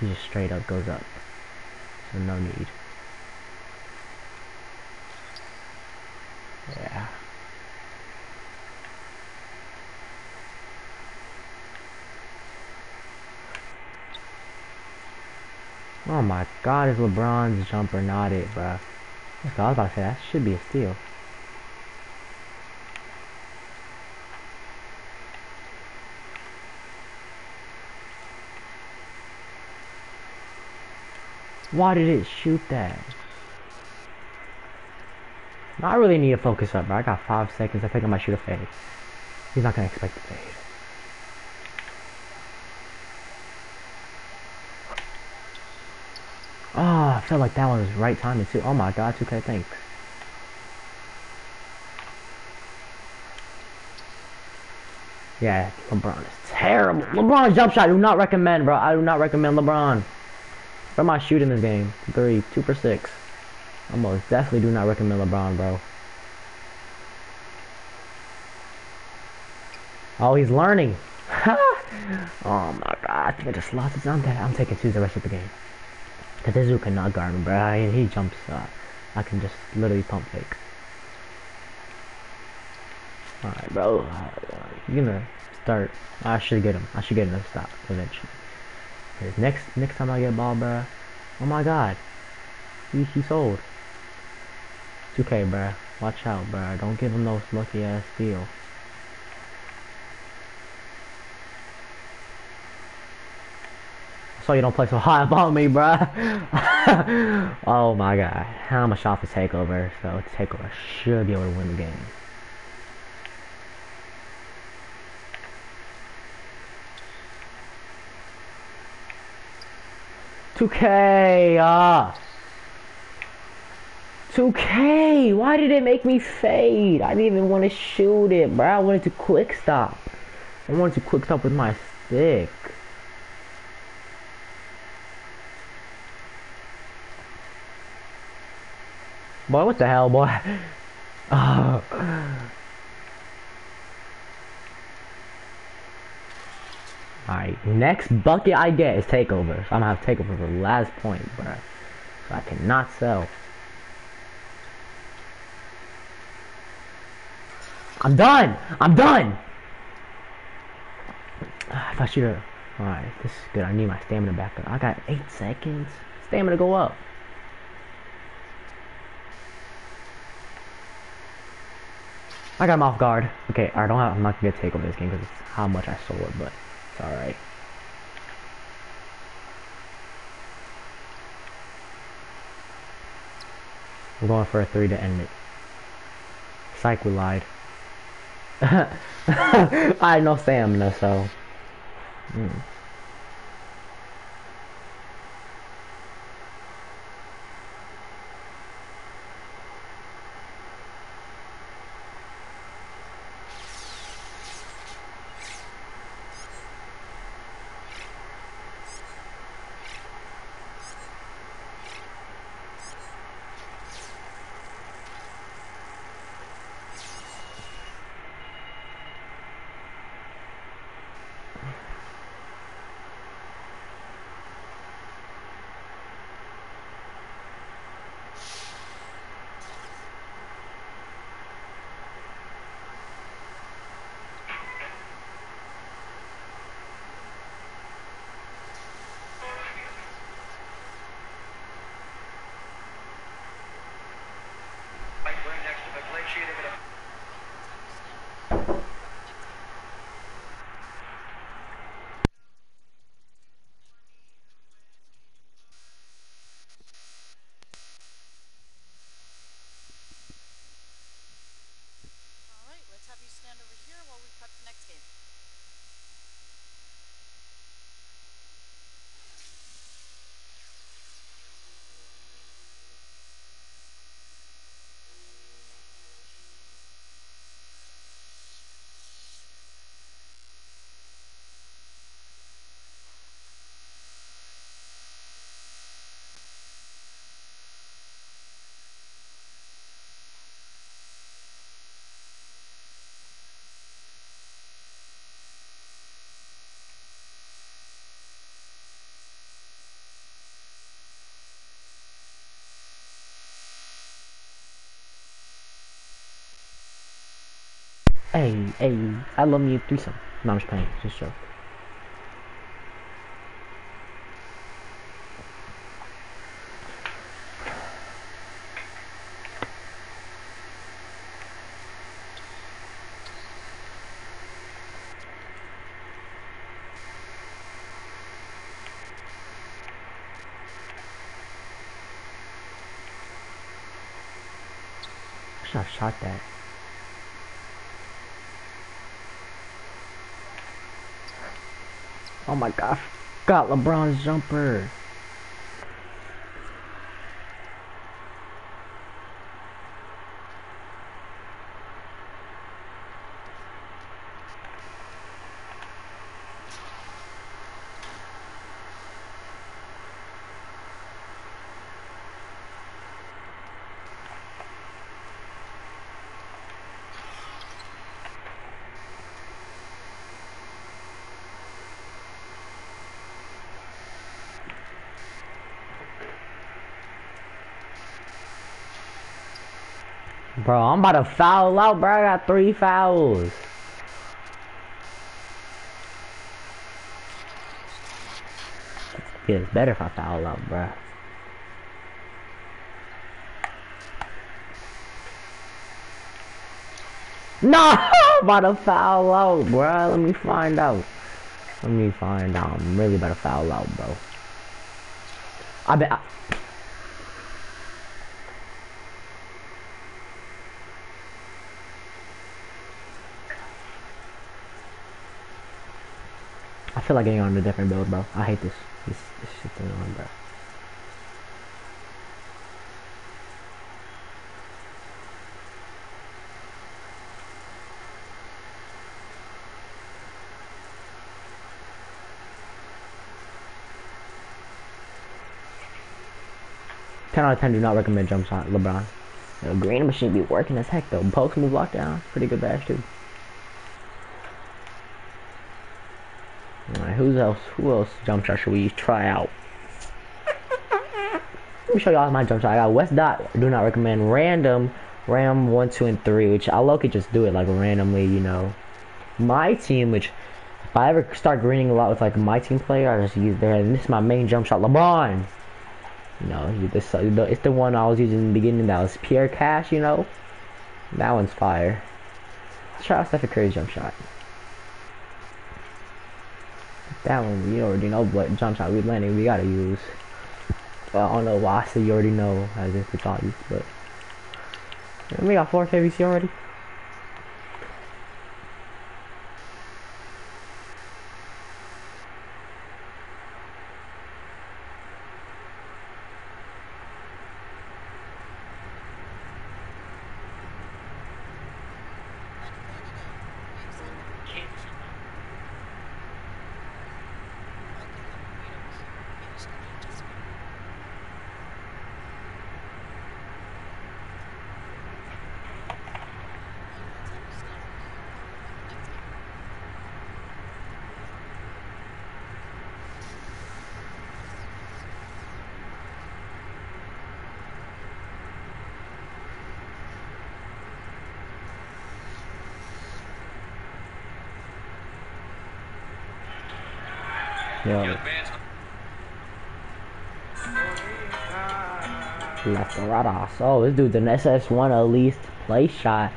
he just straight up goes up. So no need. Yeah. Oh my god, is LeBron's jumper not it, bruh? I was about to say, that should be a steal. Why did it shoot that? I really need to focus up, bro. I got five seconds. I think I might shoot a fade. He's not gonna expect the fade. Oh, I felt like that one was right timing too. Oh my god, 2K, thanks. Yeah, LeBron is terrible. LeBron jump shot, I do not recommend, bro. I do not recommend LeBron. What am I shooting this game? Three, two for six. I most definitely do not recommend LeBron, bro. Oh, he's learning. oh my god, I think I just lost his on that. I'm taking two the rest of the game. Cause this dude cannot guard me, bro. He jumps. Uh, I can just literally pump fake. Alright, bro. Uh, you're gonna start. I should get him. I should get him to stop eventually. Cause next next time I get ball, bro. Oh my god. He he sold. 2K, bro. Watch out, bro. Don't give him those lucky ass steal. So you don't play so high above me, bruh. oh my god. I'm a shot for takeover, so takeover should be able to win the game. Two K, ah. 2K, why did it make me fade? I didn't even want to shoot it, bro. I wanted to quick stop. I wanted to quick stop with my stick. Boy, what the hell, boy? Alright, next bucket I get is takeover. So I'm gonna have takeover for the last point, bro. So I cannot sell. I'm done! I'm done! Ah, if I should have... Alright, this is good. I need my stamina back up. I got 8 seconds. Stamina go up. I got him off guard. Okay, I don't have, I'm not gonna take over this game because it's how much I sold, but it's alright. I'm going for a three to end it. Psych, we lied. I no stamina, so. Mm. Hey, I love me a threesome. No, I'm just playing. Just joke. I should have shot that. Oh my gosh. Got LeBron's jumper. Bro, I'm about to foul out, bro. I got three fouls. It's better if I foul out, bro. No! I'm about to foul out, bro. Let me find out. Let me find out. I'm really about to foul out, bro. I bet. I feel like getting on a different build, bro. I hate this. This, this shit going on, bro. Ten out of ten do not recommend jump shot LeBron. The green machine be working as heck though. Post move lockdown, pretty good bash too. Who's else? Who else jump shot should we try out? Let me show y'all my jump shot. I got West Dot. Do not recommend random Ram one, two, and three, which I low just do it like randomly, you know. My team, which if I ever start greening a lot with like my team player, I just use there. And this is my main jump shot, LeBron. You know, this uh, it's the one I was using in the beginning. That was Pierre Cash. You know, that one's fire. Let's try out Stephen Curry's jump shot. That one, you already know what jump shot we landing. We gotta use. Well, I don't know why I said you already know as if it's obvious, but we got four KBC already. Yo. Left or right off. Oh, this dude's an SS1 at least play shot.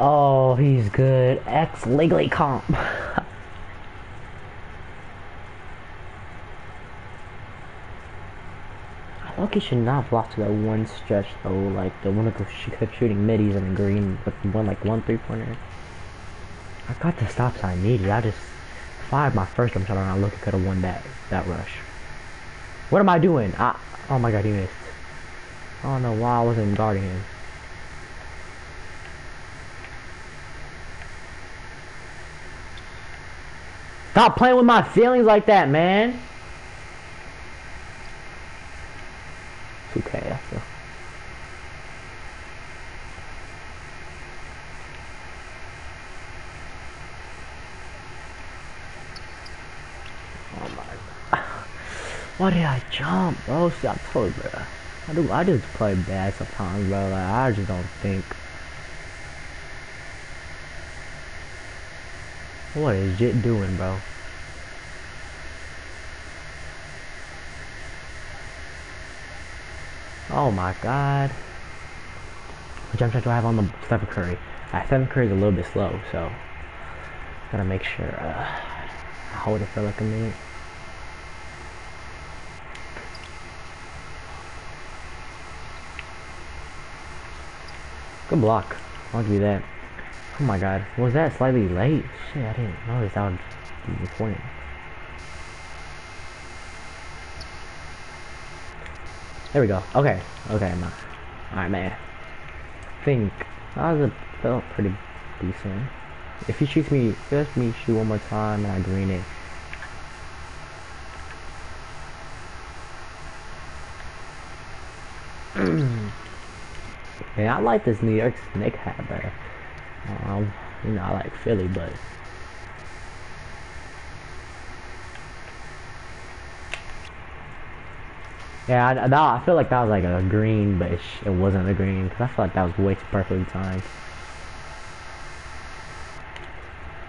Oh, he's good. X legally comp. I think he should not block to that one stretch though, like the one that she kept shooting middies in the green, but one like one three pointer. I got the stop sign needed. I just fired my first jump shot and I look, I could have won that that rush. What am I doing? I oh my god, he missed. I don't know why I wasn't guarding him. Stop playing with my feelings like that, man. 2K, I feel. Oh my god. Why did I jump, bro? See, I told you, bro. I do. I just play bad sometimes, bro. Like I just don't think. What is Jit doing, bro? Oh my god. What jump shot do I have on the Stephen Curry? Alright, Stephen Curry's a little bit slow, so gotta make sure uh, I hold it for like a minute. Good block. I'll give you that. Oh my god. Was that slightly late? Shit, I didn't notice that would be important. There we go. Okay. Okay, man. Alright, man. I think that was a, felt pretty decent. If he shoots me, just me shoot one more time and I green it. I like this New York Knicks hat, better. Um, you know, I like Philly, but yeah, I, that, I feel like that was like a green, but it, it wasn't a green because I feel like that was way too perfectly timed.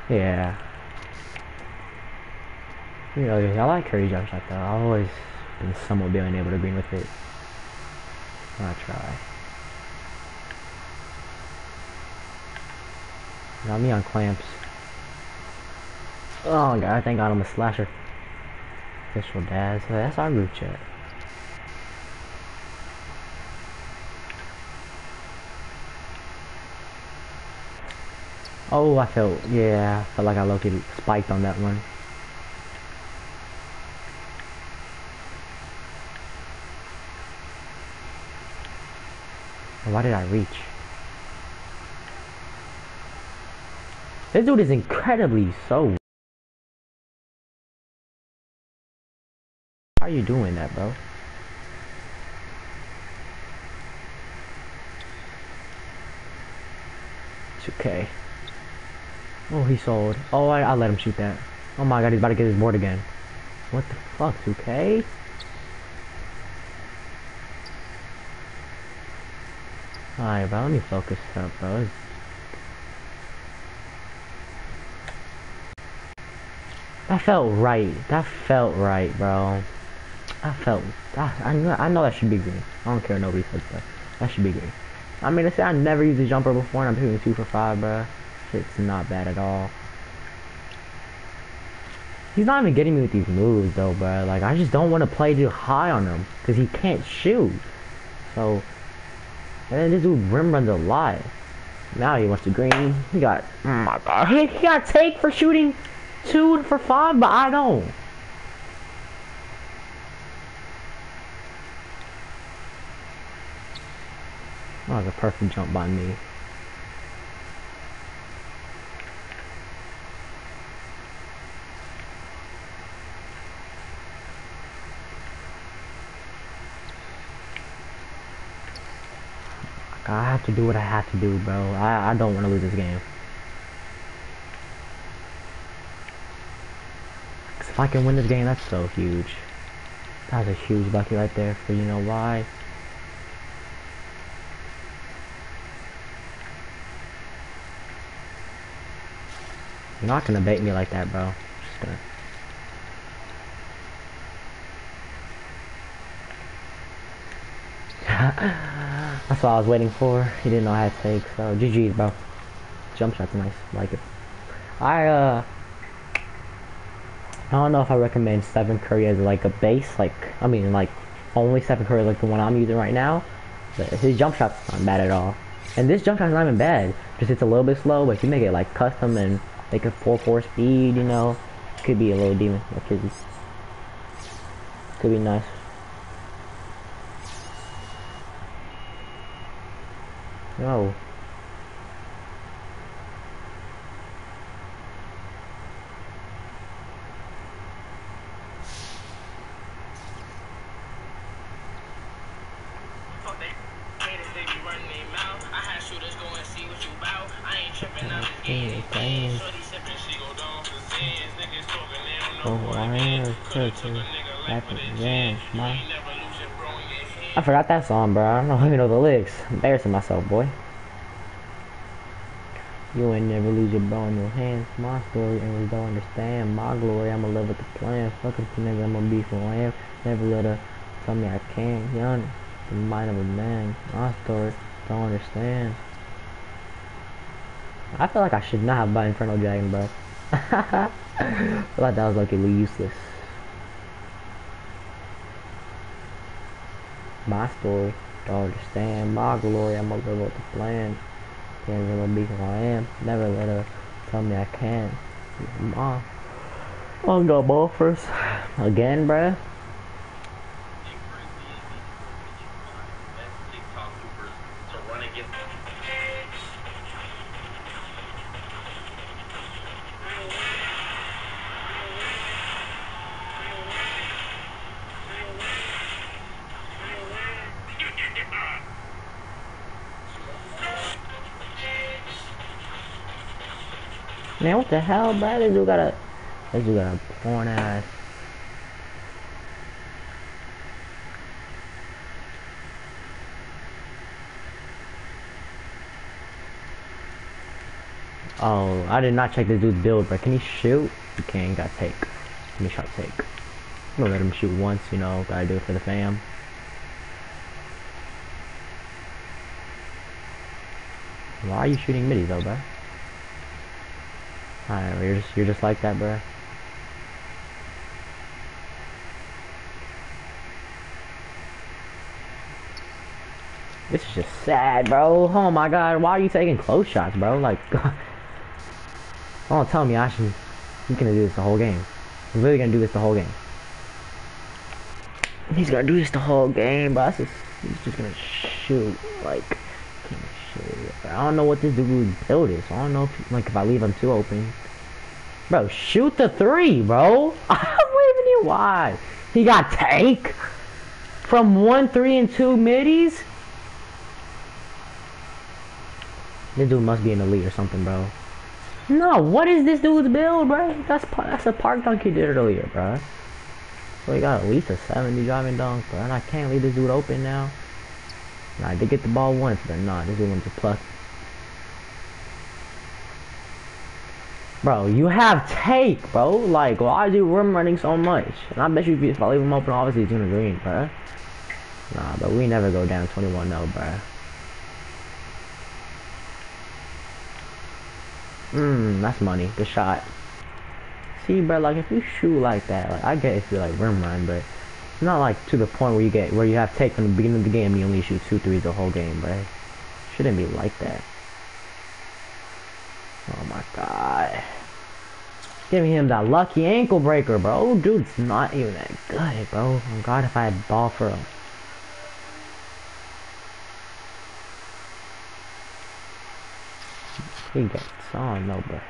Yeah. You know, I like Curry jump shot though. I've always been somewhat being able to green with it. I try. Got me on clamps. Oh god, I think I got him a slasher. Official Daz. That's our group chat. Oh, I felt, yeah, I felt like I looked spiked on that one. Why did I reach? This dude is incredibly so. How are you doing that, bro? It's okay. Oh, he sold. Oh, I, I let him shoot that. Oh my god, he's about to get his board again. What the fuck, 2K? Alright, bro, let me focus up, bro. It's That felt right. That felt right, bro. That felt. That, I know. I know that should be green. I don't care nobody says that. That should be green. I mean, I say I never used a jumper before, and I'm shooting two for five, bro. It's not bad at all. He's not even getting me with these moves, though, bro. Like, I just don't want to play too high on him, because he can't shoot. So, and then this dude rim runs a lot. Now he wants to green. He got, oh my god, he got take for shooting two for five, but I don't. Oh, that was a perfect jump by me. I have to do what I have to do, bro. I, I don't want to lose this game. I can win this game, that's so huge. That was a huge bucket right there for you know why. You're not gonna bait me like that, bro. Just gonna. That's what I was waiting for. He didn't know how to take, so GG's, bro. Jump shot's nice. Like it. I, uh. I don't know if I recommend Stephen Curry as like a base, like, I mean, like, only Stephen Curry like the one I'm using right now, but his jump shot's not bad at all. And this jump shot's not even bad, just it's a little bit slow, but you make it like custom and make it 4-4 speed, you know, could be a little demon, could be, could be nice. Oh. Forgot that song, bro. I don't even know the lyrics. Embarrassing myself, boy. You ain't never lose your bro in your hands. My story and don't understand my glory. I'ma live with the plan. Fuck up nigga, I'ma be for lamb. Never let her tell me I can't. Young, the mind of a man. My story don't understand. I feel like I should not have bought Inferno Dragon, bro. I like that was like useless. My story, don't understand my glory. I'ma live with the plan. Can't gonna be who I am. Never let her tell me I can't. I'm gonna go ball first again, bruh. The hell, bro? This dude got a, this dude got a porn ass. Oh, I did not check this dude's build, bro. Can he shoot? He can, got take. Let me shot take. I'm gonna let him shoot once, you know, gotta do it for the fam. Why are you shooting middies though, bro? Alright, you're just you're just like that, bro. This is just sad, bro. Oh my god, why are you taking close shots, bro? Like, don't oh, tell me I should. He's gonna do this the whole game. He's really gonna do this the whole game. He's gonna do this the whole game, bro. Just, he's just gonna shoot like. I don't know what this dude's build is. I don't know if, like, if I leave him too open. Bro, shoot the three, bro. I'm waving you wide. He got tank from one, three, and two middies. This dude must be an elite or something, bro. No, what is this dude's build, bro? That's that's a park dunk he did earlier, bro. So he got at least a 70 driving dunk, bro. And I can't leave this dude open now. Nah, I did get the ball once, but nah, this dude went to plus. Bro, you have take, bro. Like, why is you rim running so much? And I bet you if I leave him open, obviously he's gonna green, bro. Nah, but we never go down 21 0, bro. Mmm, that's money. Good shot. See, bro, like, if you shoot like that, like, I get if you, like, rim run, but it's not, like, to the point where you get, where you have take from the beginning of the game, you only shoot two threes the whole game, bro. Shouldn't be like that. Oh my god. Giving him that lucky ankle breaker, bro. Oh, dude's not even that good, bro. Oh god, if I had ball for him. He gets on, no, bro.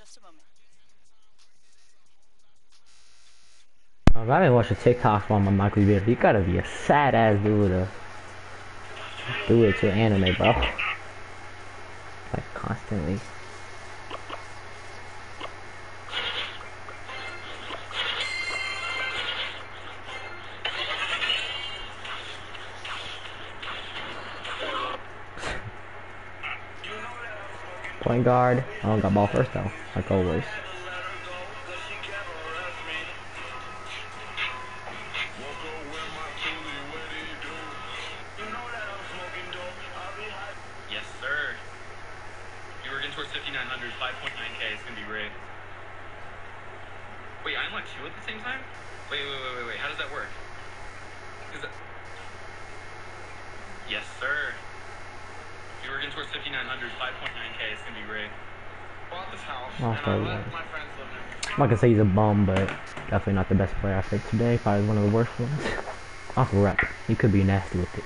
Just a moment. Uh, I've been watching TikToks while my mic was muted. You gotta be a sad ass dude to do it to anime, bro. Like constantly. Point guard. I don't got ball first though, like always. Say he's a bum, but definitely not the best player I think today. Probably one of the worst ones. Uncle Rep. He could be nasty with it.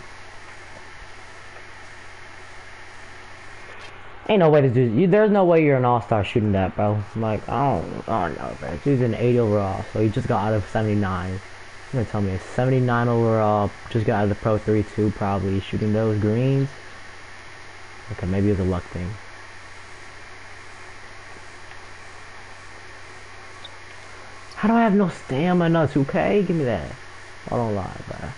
Ain't no way to do You, there's no way you're an all-star shooting that, bro. Like I don't, I don't know, bro. Dude's an 80 overall, so he just got out of 79. You're gonna tell me a 79 overall, just got out of the Pro 32, probably shooting those greens. Okay, maybe it was a luck thing. How do I have no stamina? 2K? Give me that. I don't lie, bro.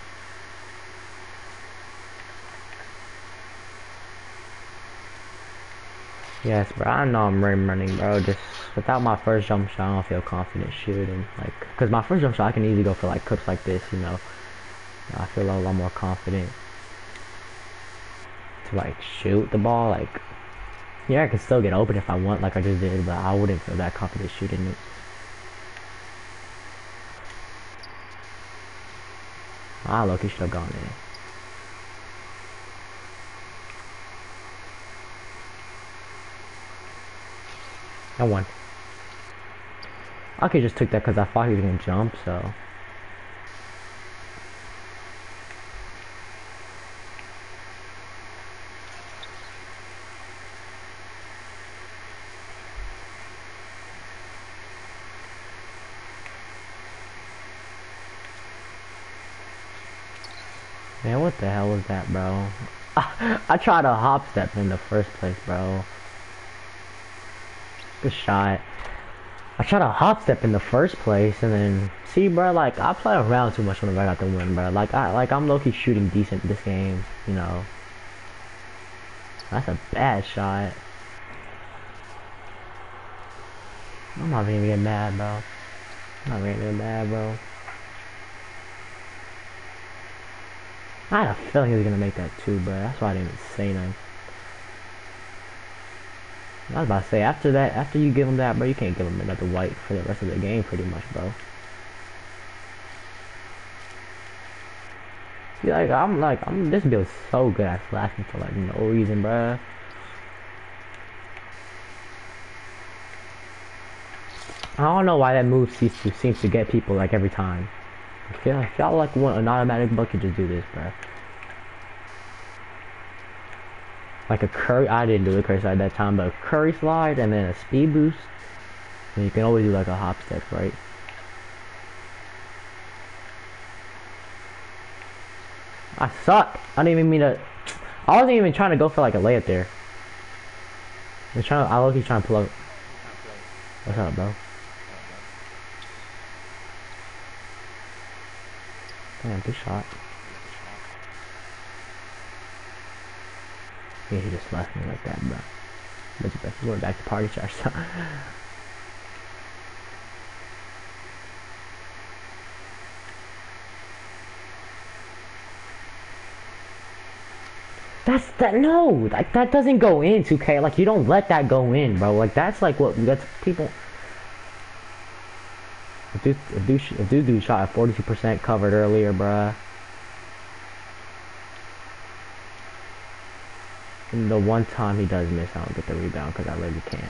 Yes, bro. I know I'm rim running, bro. Just without my first jump shot, I don't feel confident shooting. Like, cause my first jump shot, I can easily go for like clips like this, you know. I feel a lot more confident to like shoot the ball. Like, yeah, I can still get open if I want, like I just did, but I wouldn't feel that confident shooting it. Ah, look, he should have gone in. I won. I could just took that because I thought he was gonna jump, so. Man, that, bro? I, tried a hop step in the first place, bro. Good shot. I tried a hop step in the first place, and then see, bro. Like I play around too much whenever I got the win, bro. Like I, like I'm low key shooting decent this game, you know. That's a bad shot. I'm not even getting mad, bro. I'm not even getting mad, bro. I had a feeling he was gonna make that too, bro. That's why I didn't say nothing. I was about to say, after that, after you give him that, bro, you can't give him another white for the rest of the game, pretty much, bro. See, like, I'm like, I'm, this build's so good at flashing for, like, no reason, bro. I don't know why that move seems to, seems to get people, like, every time. If y'all, if y'all like want an automatic bucket, just do this, bro. Like a curry, I didn't do the curry slide that time, but a curry slide and then a speed boost. And you can always do like a hop step, right? I suck. I didn't even mean to. I wasn't even trying to go for like a layup there. I was trying. I was trying to pull up. What's up, bro? Damn, good shot. Yeah, he just left me like that, bro. But you going back to party charge. So. That's that no, like that doesn't go in 2K. Like you don't let that go in, bro. Like that's like what that's people. If dude, if if shot at 42% covered earlier, bruh. And the one time he does miss, I don't get the rebound because I literally can't.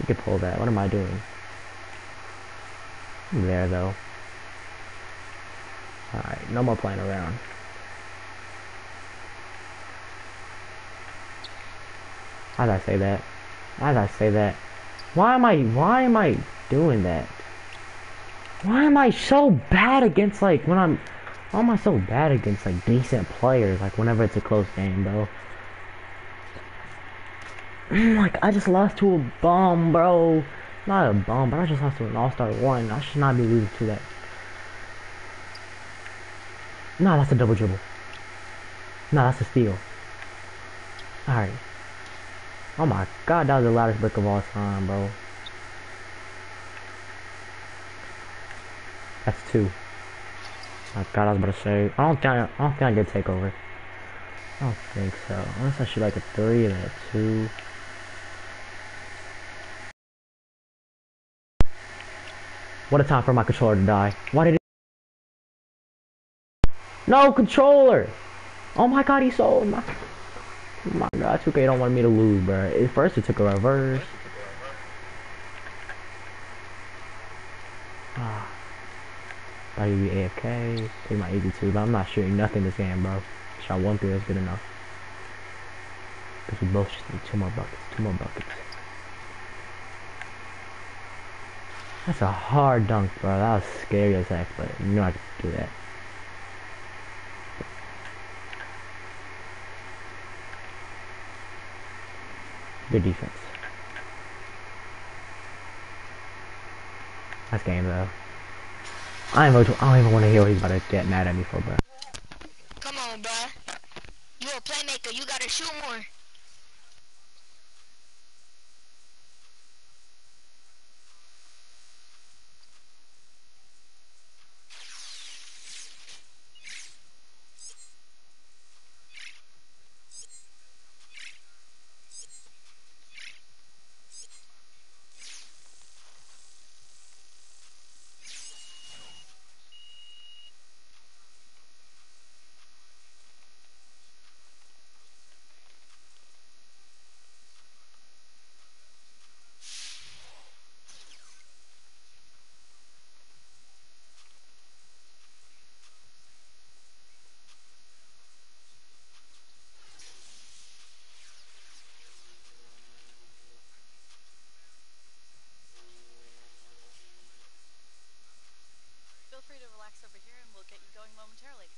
You can pull that. What am I doing? I'm there though. Alright, no more playing around. How did I say that? As I say that, why am I, why am I doing that? Why am I so bad against like when I'm, why am I so bad against like decent players? Like whenever it's a close game, bro. like I just lost to a bum, bro. Not a bum, but I just lost to an all-star one. I should not be losing to that. No, that's a double dribble. No, that's a steal. Alright. Oh my god, that was the loudest brick of all time, bro. That's two. My god, I was about to say. I don't think I, I don't think I get takeover. I don't think so. Unless I shoot like a three and a two. What a time for my controller to die. Why did it? No controller! Oh my god, he sold my. Oh my god, 2K don't want me to lose, bro. At first, it took a reverse. Ah. Thought you'd be AFK. Take my 82, but I'm not shooting nothing this game, bro. Shot one through, that's good enough. Because we both just need two more buckets. Two more buckets. That's a hard dunk, bro. That was scary as heck, but you know I could do that. Good defense. Nice game, though. I don't, even, want to hear what he's about to get mad at me for, bro. Come on, bruh. You're a playmaker. You gotta shoot more. Feel free to relax over here and we'll get you going momentarily.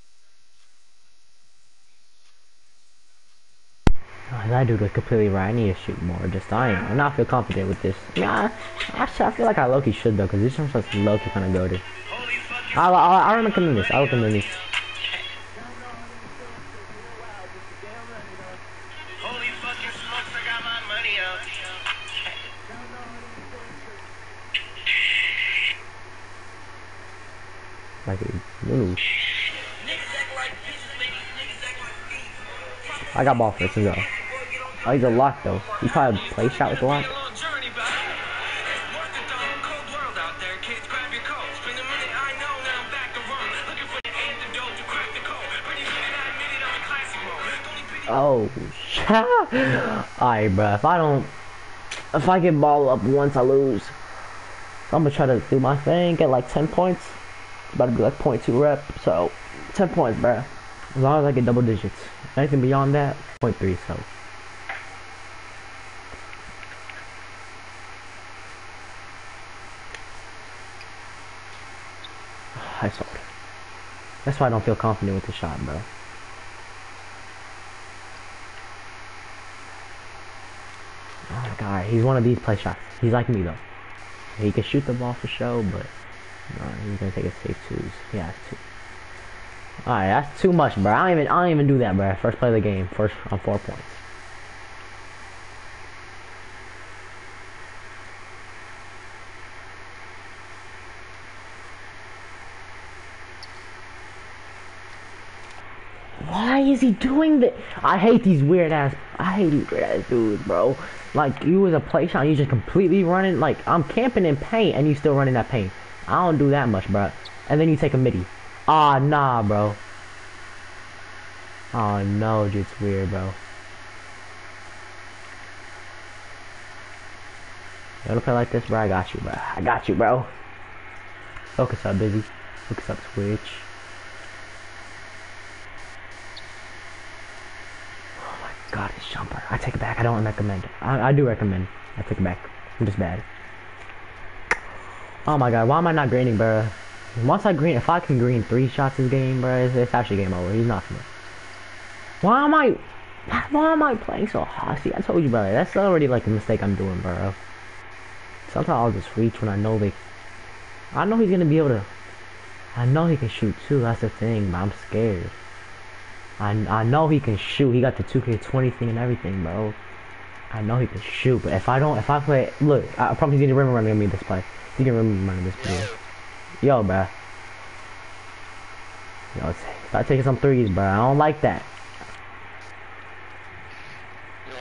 Oh, I completely right. I need to shoot more. Just I am. I'm not feel confident with this. Yeah, I, I, I feel like I low-key should though, because this one's to low-key kind of go to. I'll, I'll, I'll recommend this. I'll recommend this. Holy fucking smokes, I got my money up. Like, ooh. I got ball first. Let's go. Oh, he's a lock though. He probably play shot with the lock. Oh, shit alright, bro. If I don't, if I get ball up once, I lose. I'm gonna try to do my thing, get like 10 points. It's about to be like 0.2 rep, so 10 points, bro. As long as I get double digits. Anything beyond that, 0.3. So. I. That's why I don't feel confident with the shot, bro. Oh my god, he's one of these play shots. He's like me though. He can shoot the ball for show, but no, he's gonna take a safe twos. He has to. Alright, that's too much, bro. I don't even I don't even do that, bro. First play of the game, first on four points. Why is he doing that? I hate these weird ass. I hate these weird ass dudes, bro. Like you was a play shot, you just completely running. Like I'm camping in paint, and you still running that paint. I don't do that much, bro. And then you take a midi. Ah, nah, bro. Oh no, it's weird, bro. You wanna play like this, bro? I got you, bro. I got you, bro. Focus up, busy. Focus up, switch. Oh my god, it's jumper. I take it back. I don't recommend. I, I do recommend. I take it back. I'm just bad. Oh my god, why am I not greening, bro? Once I green, if I can green three shots this game, bro, it's, it's actually game over. He's not gonna. Why am I? Why am I playing so? See, I told you, bro. That's already like a mistake I'm doing, bro. Sometimes I'll just reach when I know they. I know he's gonna be able to. I know he can shoot too. That's the thing, but I'm scared. I I know he can shoot. He got the 2K20 thing and everything, bro. I know he can shoot, but if I don't, if I play, look, I, promise he's gonna remember running me this play. He's gonna remember running this play. Yo, bro. Yo, if I take some threes, bro, I don't like that. You?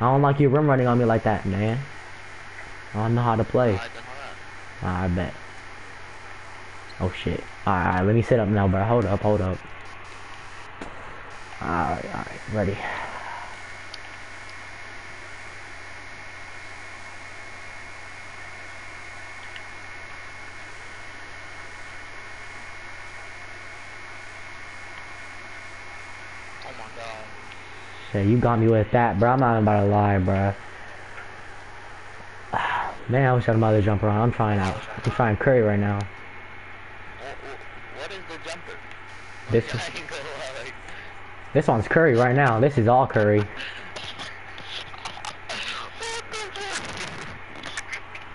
I don't like you rim running on me like that, man. I don't know how to play. Alright, then hold on. I bet. Oh shit. Alright, alright, let me sit up now, bro. Hold up, hold up. Alright, alright, ready. Oh my god. Shit, you got me with that, bro. I'm not even about to lie, bro. Man, I wish I had another jumper on. I'm trying out. I'm trying Curry right now. What, what is the jumper? This is, ain't gonna lie. This one's Curry right now. This is all Curry.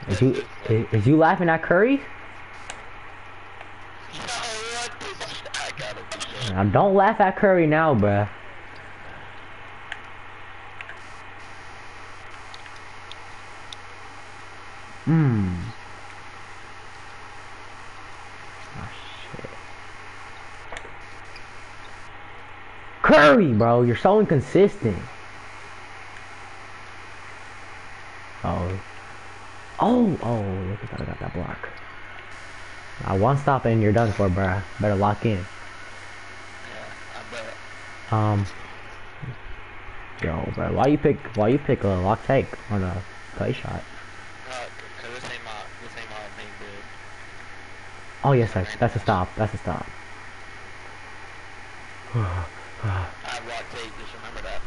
Is you is, is you laughing at Curry? Now don't laugh at Curry now, bruh. Mmm. Curry, bro, you're so inconsistent. Oh. Oh, oh, look at that, I got that block. Now one stop and you're done for, bruh. Better lock in. Yeah, Um, yo, bro, why you pick why you pick a lock take on a play shot? Oh yes, sir. that's a stop. That's a stop. I have rock tape, just remember that.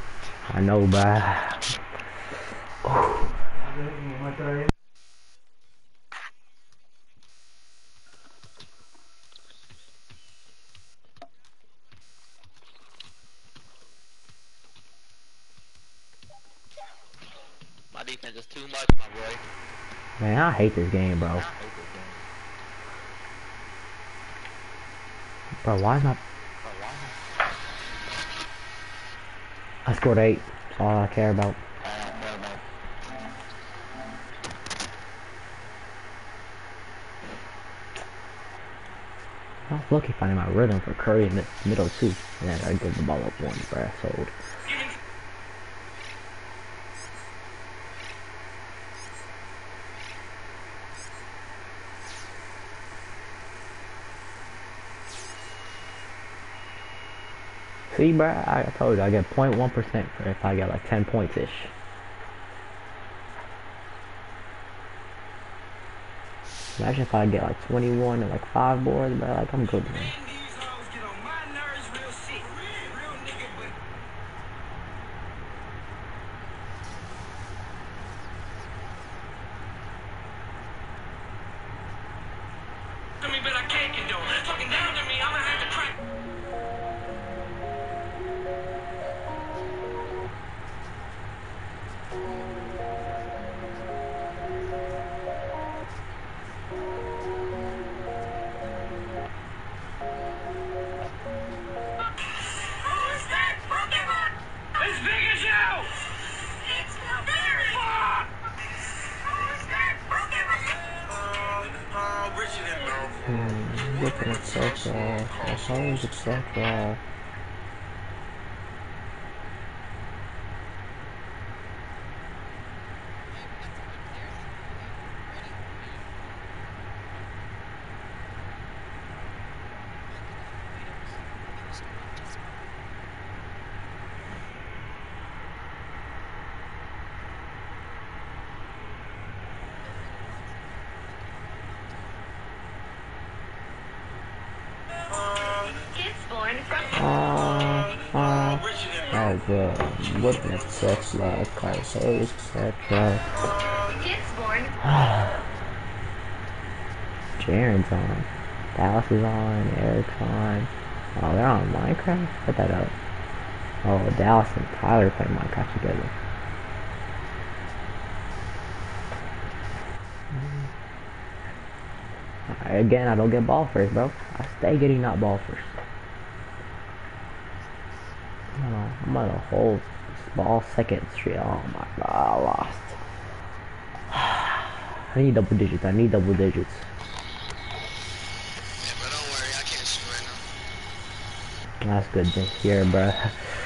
I know, bruh. My defense is too much, my boy. Man, I hate this game, bro. this game. Bro, why is not? Bro, why? I scored eight. That's all I care about. I was lucky finding my rhythm for Curry in the middle too. And I give the ball up one, bruh. Sold. See, bruh, I told you I get 0.1% for if I get like 10 points ish. Imagine if I get like 21 and like 5 boards, bruh, like I'm good, man. Sex like? I so sex like. Jaren's on. Dallas is on. Eric's on. Oh, they're on Minecraft? Put that up. Oh, Dallas and Tyler play Minecraft together. Again, I don't get ball first, bro. I stay getting not ball first. Oh, I'm on, I'm on a whole ball second street. Oh my god, I lost. I need double digits. I need double digits. Yeah, but don't worry, I can't shoot. That's good to hear, bruh.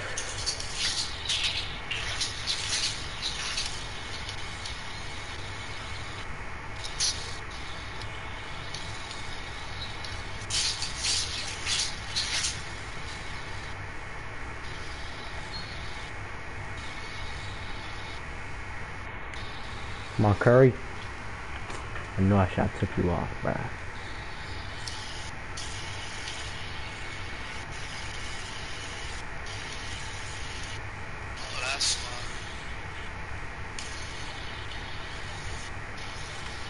Come on, Curry. I know I shot took you off, bruh.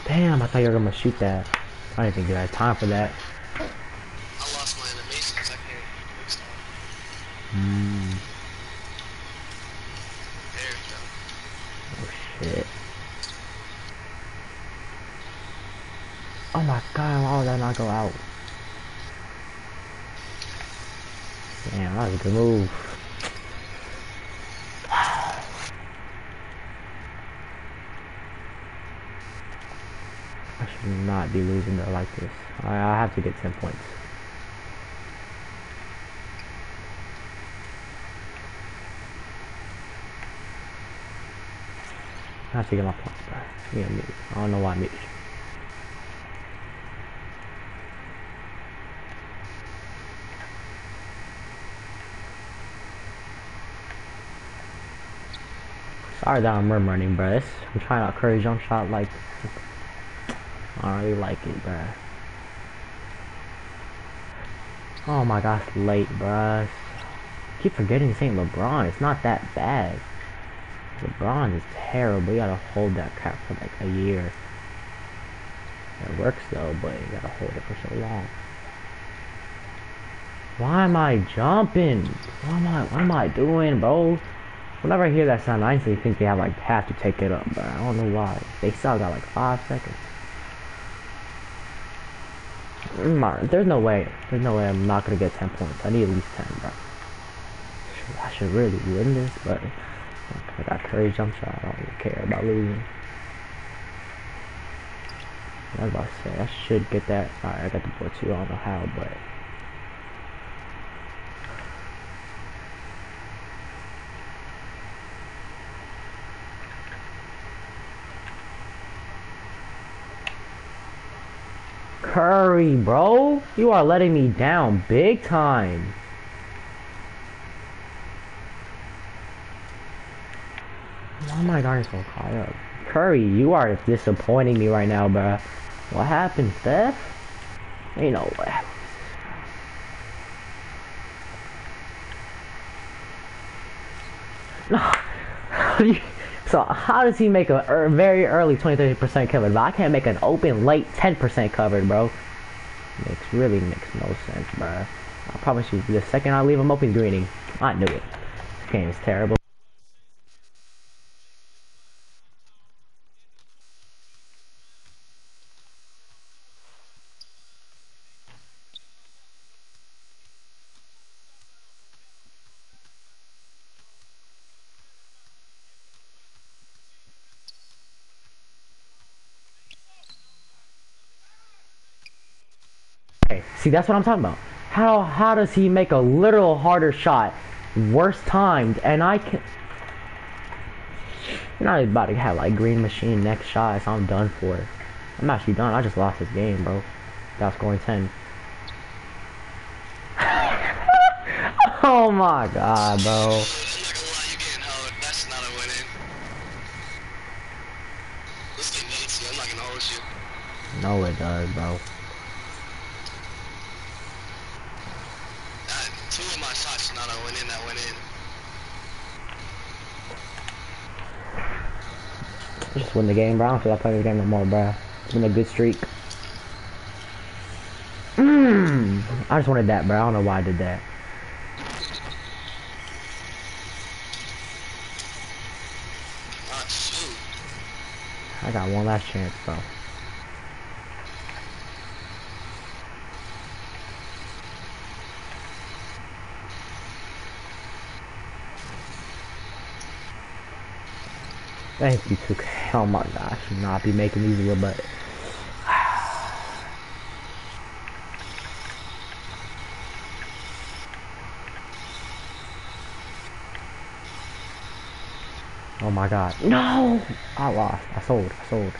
Damn, I thought you were gonna shoot that. I didn't think you had time for that. I lost my animations. I can't quick start. Mm, There we go. oh shit. Oh my god, why would that not go out? Move. I should not be losing it like this. I, I have to get 10 points. I have to get my points back. Yeah. I don't know why I muted you. Sorry that I'm murmuring, bruh. I'm trying out Curry jump shot like I don't really like it, bruh. Oh my gosh, late, bruh. Keep forgetting St. LeBron. It's not that bad. LeBron is terrible. You gotta hold that crap for like a year. It works though, but you gotta hold it for so long. Why am I jumping? What am I? What am I doing, bro? Whenever I hear that sound, I instantly think they have like have to take it up, but I don't know why. They still got like five seconds. Mm, There's no way. There's no way I'm not gonna get 10 points. I need at least 10, bro. I should really win this, but I got Curry jump shot. I don't really care about losing. I was about to say, I should get that. Alright, I got the board too. I don't know how, but. Bro. You are letting me down big time. Why am I guarding so high up? Curry, you are disappointing me right now, bruh. What happened, Steph? You know what. No. so how does he make a er, very early 20-30% covered, but I can't make an open late 10% covered, bro? Makes really makes no sense, bro. I promise you, the second I leave him open, he's greening. I knew it. This game is terrible. Okay, see that's what I'm talking about. How how does he make a literal harder shot, worse timed, and I can. Now he's about to have like green machine next shot, so I'm done for. I'm actually done. I just lost this game, bro. Without scoring ten. oh my god, bro. I'm not gonna lie, you getting held. That's not a winning. This game hates you. I'm not gonna hold you. No, it does, bro. Uh, two of my shots not a win in that went in. Let's just win the game, bro. I don't feel like playing this game no more, bro. It's been a good streak. Mmm. I just wanted that, bro. I don't know why I did that. I got one last chance, bro. Thank you, 2K. Oh my gosh, you not be making these little but Oh my god. No! I lost. I sold. I sold.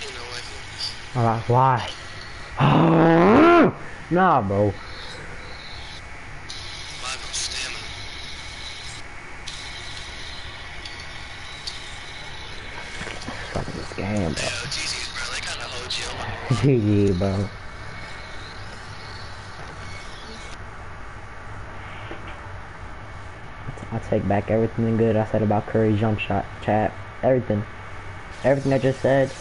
You know what? I lost. Why? nah, bro. Why no stamina? Fuck game, bro. Yo, GG's, bro. They kind of hold you. GG, bro. I take back everything good I said about Curry jump shot, chat, everything. Everything I just said,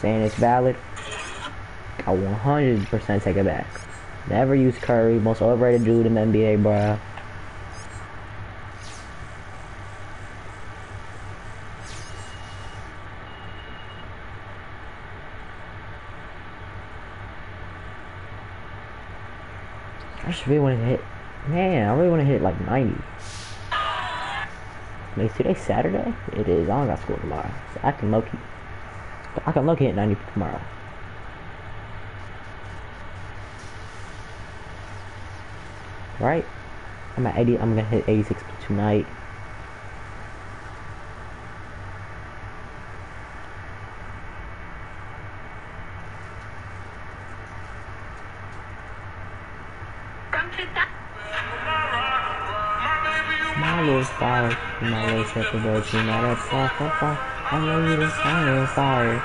saying it's valid, I 100% take it back. Never use Curry, most overrated dude in the NBA, I really want to hit, man, I really want to hit like 90. Wait, today Saturday? It is. I don't got school tomorrow. So I can low key. I can low key hit 90 tomorrow. Right? I'm at 80. I'm gonna hit 86 tonight. Shepherd, but you know that's far, far. I know you the fire, fire.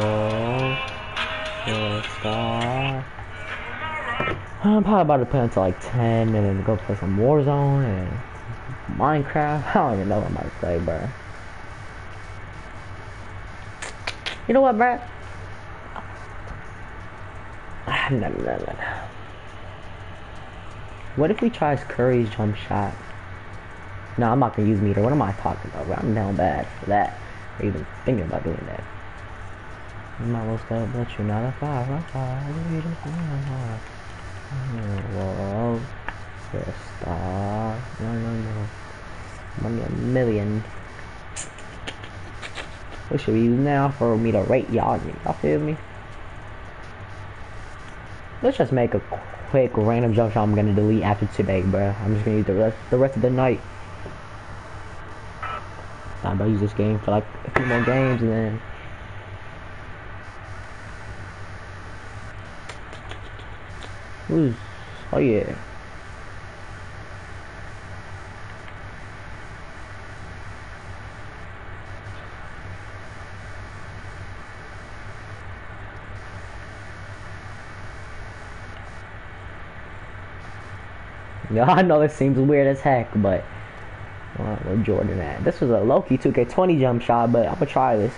Whoa, the star. I'm probably about to play until like 10 and then go play some Warzone and Minecraft. I don't even know what I'm about to play, bro. You know what, bro? What if we try Curry's jump shot? No, I'm not gonna use meter. What am I talking about? I'm down bad for that. Or even thinking about doing that. I'm not supposed to but you're not a five, a five, you just five. Whoa, you're a star. No, no, no. Money a million. What should we use now for me to rate y'all? Y'all feel me? Let's just make a quick random jump shot I'm gonna delete after today, bruh. I'm just gonna use the rest the rest of the night. I'm gonna use this game for like a few more games and then Who's oh yeah. Yeah, I know this seems weird as heck, but where Jordan at? This was a Loki 2K20 jump shot, but I'm gonna try this.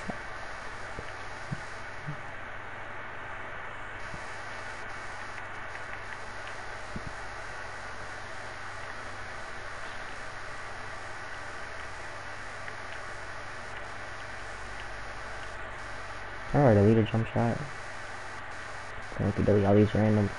Alright, delete a jump shot. Have to delete all these random.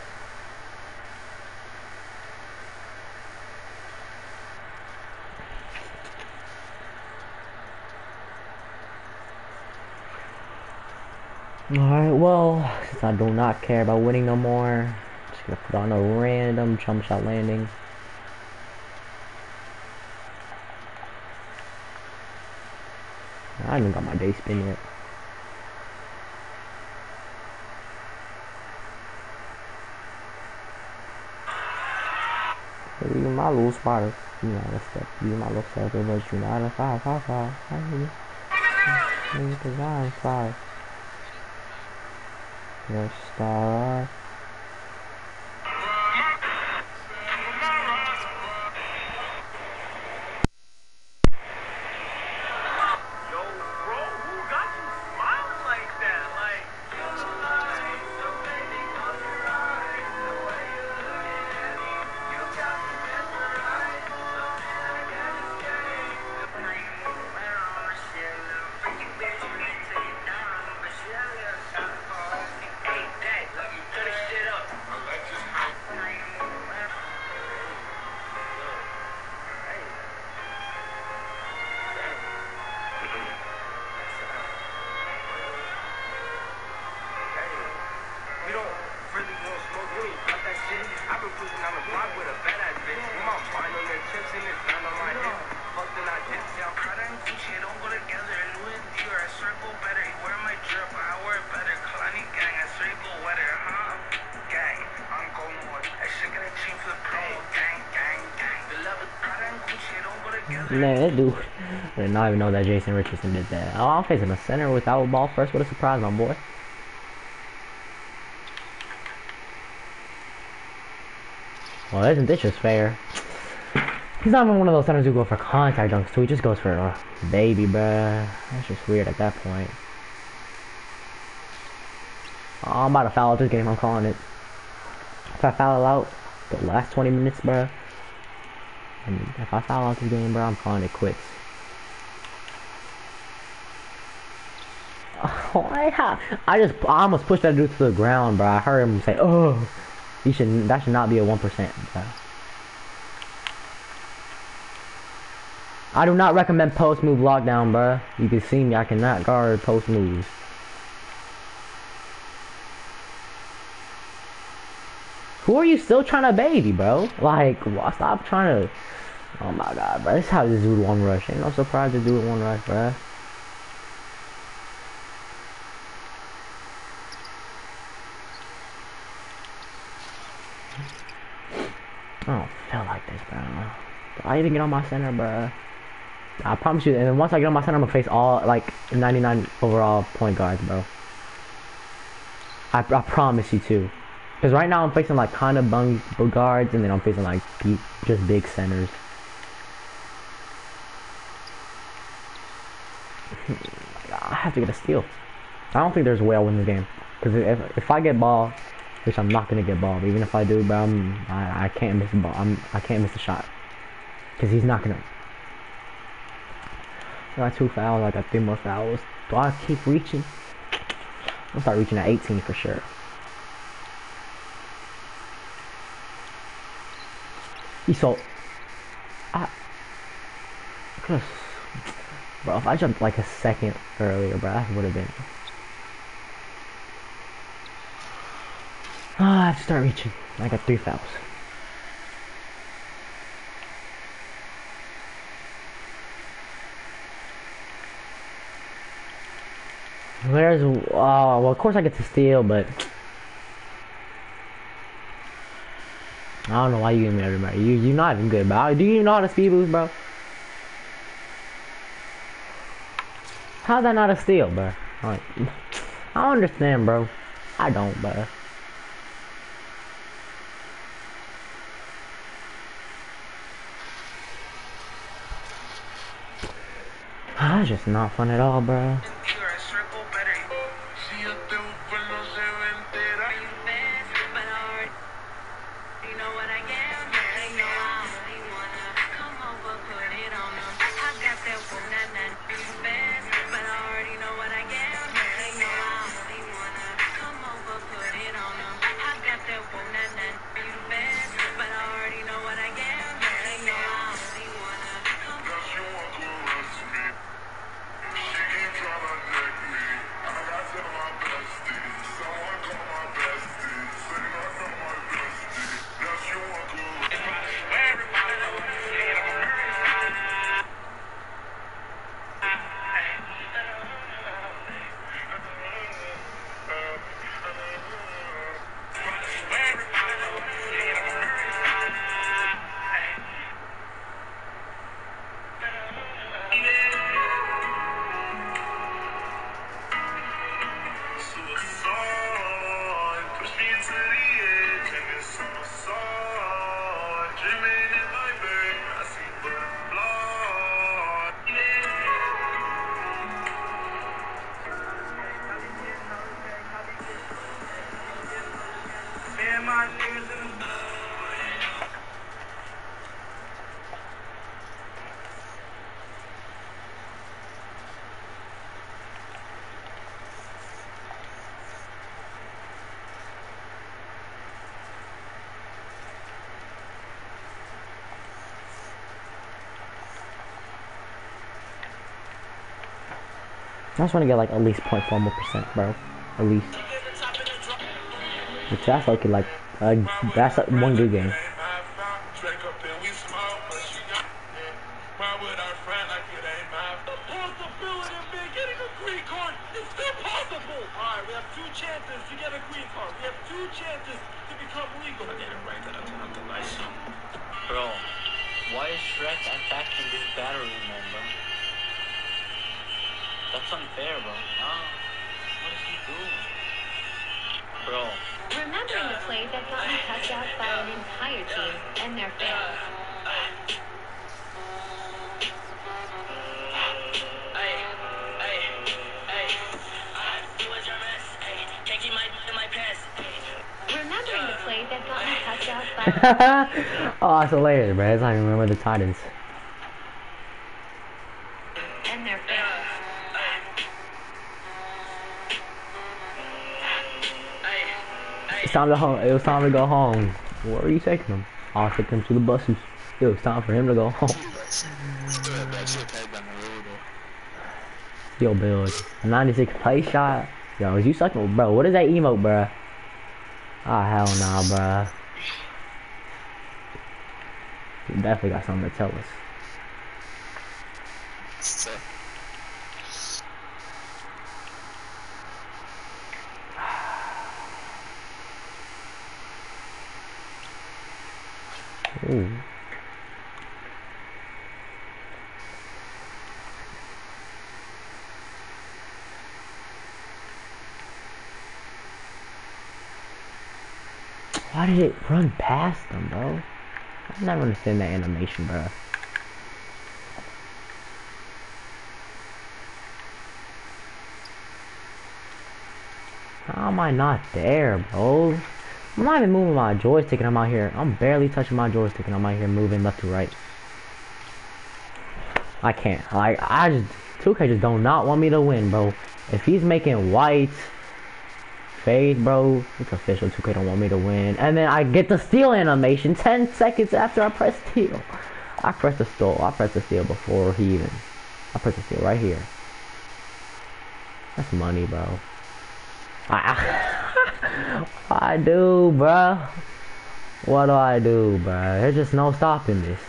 Alright, well, since I do not care about winning no more, just gonna put on a random jump shot landing. I haven't got my day spin yet. You my little spotter. You know, that's that. You my little stuff. But you know, five, five, five. Nigga, design five. Your star. really Not even know that Jason Richardson did that. Oh, I'm facing a center without a ball first. What a surprise, my boy. Well, isn't this just fair? He's not even one of those centers who go for contact dunks, so he just goes for a baby, bruh. That's just weird at that point. Oh, I'm about to foul out this game, I'm calling it. If I foul out the last 20 minutes, bruh, and if I foul out this game, bro, I'm calling it quits. I, just I almost pushed that dude to the ground, bro. I heard him say, "Oh, you should that should not be a one percent." I do not recommend post move lockdown, bro. You can see me, I cannot guard post moves. Who are you still trying to baby, bro? Like, stop trying to. Oh my god, bro. This is how this dude one rush. Ain't no surprise to do it one rush, bro. I don't feel like this, bro. I even get on my center, bro? I promise you, and then once I get on my center, I'm gonna face all, like, 99 overall point guards, bro. I, I promise you, too. Because right now I'm facing, like, kind of bung guards, and then I'm facing, like, just big centers. I have to get a steal. I don't think there's a way I win this game. Because if, if I get ball, which I'm not gonna get ball. Even if I do, bro, I'm, I I can't miss the ball. I'm I can't miss the shot because he's not gonna. I got two fouls. I got three more fouls. Do I keep reaching? I'll start reaching at 18 for sure. He's so. I. Bro, if I jumped like a second earlier, bro, that would have been. Ah, I have to start reaching. I got three fouls. Where's oh well of course I get to steal, but I don't know why you give me everybody. You you're not even good, bro. Do you know how to speed boost, bro? How's that not a steal, bro? Like, I understand, bro. I don't, bro. That's just not fun at all, bro. Just want to get like at least 0.4 more percent, bro. At least. But that's okay, like, uh, that's uh, one good game. Bro. Not even remember the Titans. and their fans. It's time to home. It was time to go home. Where are you taking them? I'll take them to the buses. It was time for him to go home. Yo, Bill, a 96 play shot. Yo, is you sucking, bro? What is that emote, bro? Ah, hell nah, bro. You definitely got something to tell us. Why did it run past them, bro? I never understand that animation, bro. How am I not there, bro? I'm not even moving my joystick and I'm out here. I'm barely touching my joystick and I'm out here moving left to right. I can't. Like, I just... 2K just do not want me to win, bro. If he's making white fade, bro, it's official. 2K don't want me to win. And then I get the steal animation 10 seconds after I press steal. I press the steal. I press the steal before he even... I pressed the steal right here. That's money, bro. I, I do, bro. What do I do, bro? There's just no stopping this.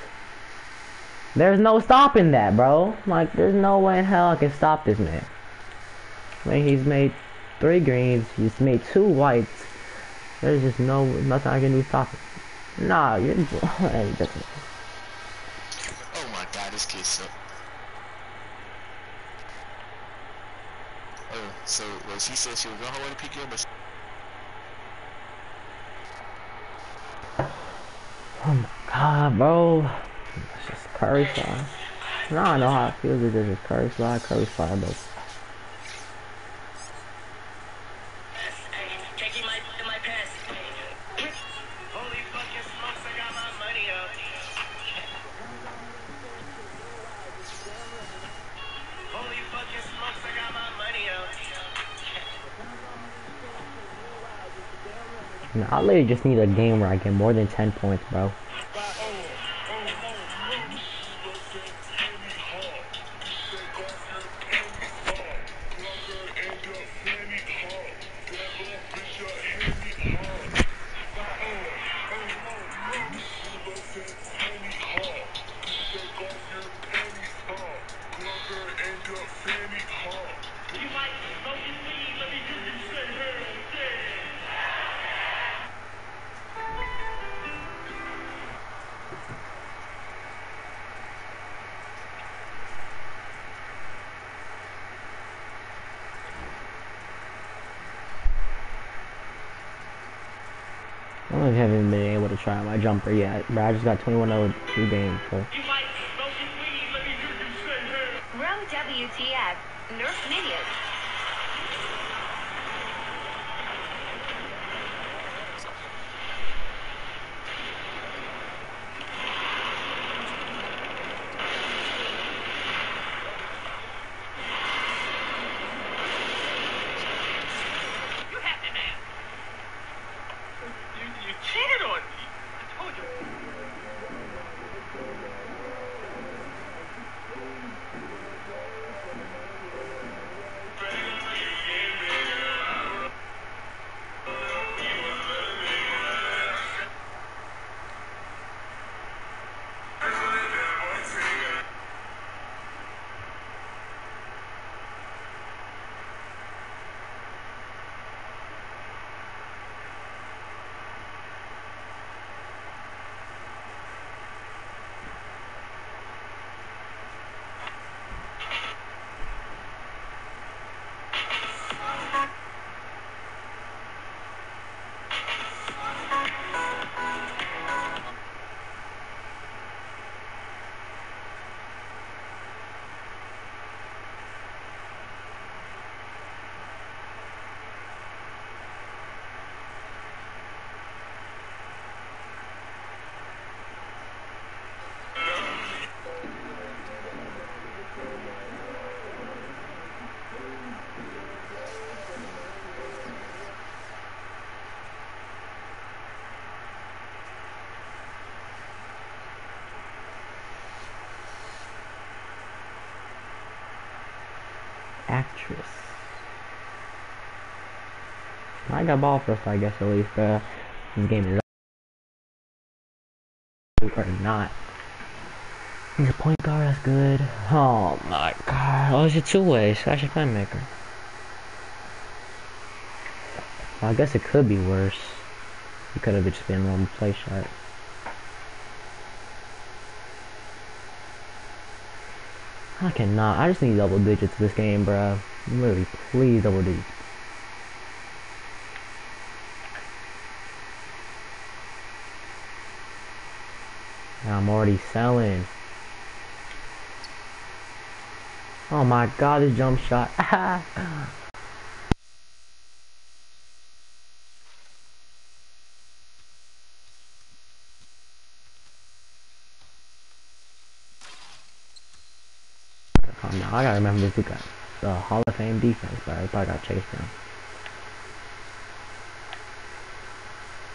There's no stopping that, bro. Like, there's no way in hell I can stop this man. I mean, he's made three greens. He's made two whites. There's just no nothing I can do to stop it. Nah, you're. Hey, that's it. Oh my god, this kid suck. Oh, so well, she said she was gonna hold a PK, but Oh my god, bro. It's just curry fly. Now I know how it feels to just curry fly, curry fly, but I literally just need a game where I get more than 10 points, bro. Try my jumper but I just got 21 0 two games, so. Row WTF. Nerf Minions. I got ball first, I guess, at least, bruh. This game is or not. He's a point guard, that's good. Oh my god. Oh, it's a two-way. Slash a playmaker. Well, I guess it could be worse. It could have just been normal play shot. I cannot. I just need double digits this game, bro. Literally, please double digits. I'm already selling. Oh my god, this jump shot. Oh, down. I gotta remember guy. The Hall of Fame defense, but I probably got chased down.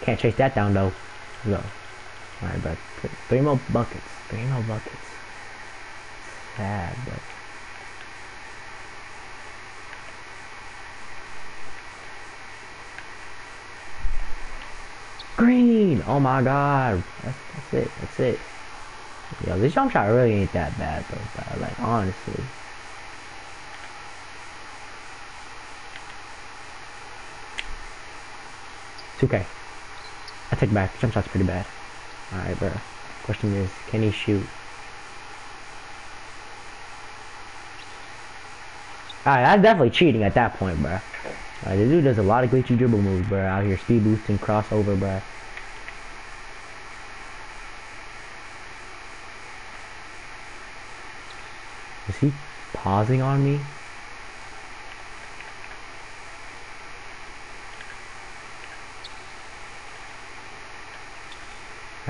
Can't chase that down though. Let's go. Alright, but three more buckets. Three more buckets. Sad, but. Green! Oh my god. That's, that's it. That's it. Yo, this jump shot really ain't that bad though, bro. Like, honestly. It's okay. I take back. Jump shot's pretty bad. Alright, bro. Question is, can he shoot? Alright, that's definitely cheating at that point, bro. Alright, the dude does a lot of glitchy dribble moves, bro. Out here, speed boosting, crossover, bro. Is he pausing on me?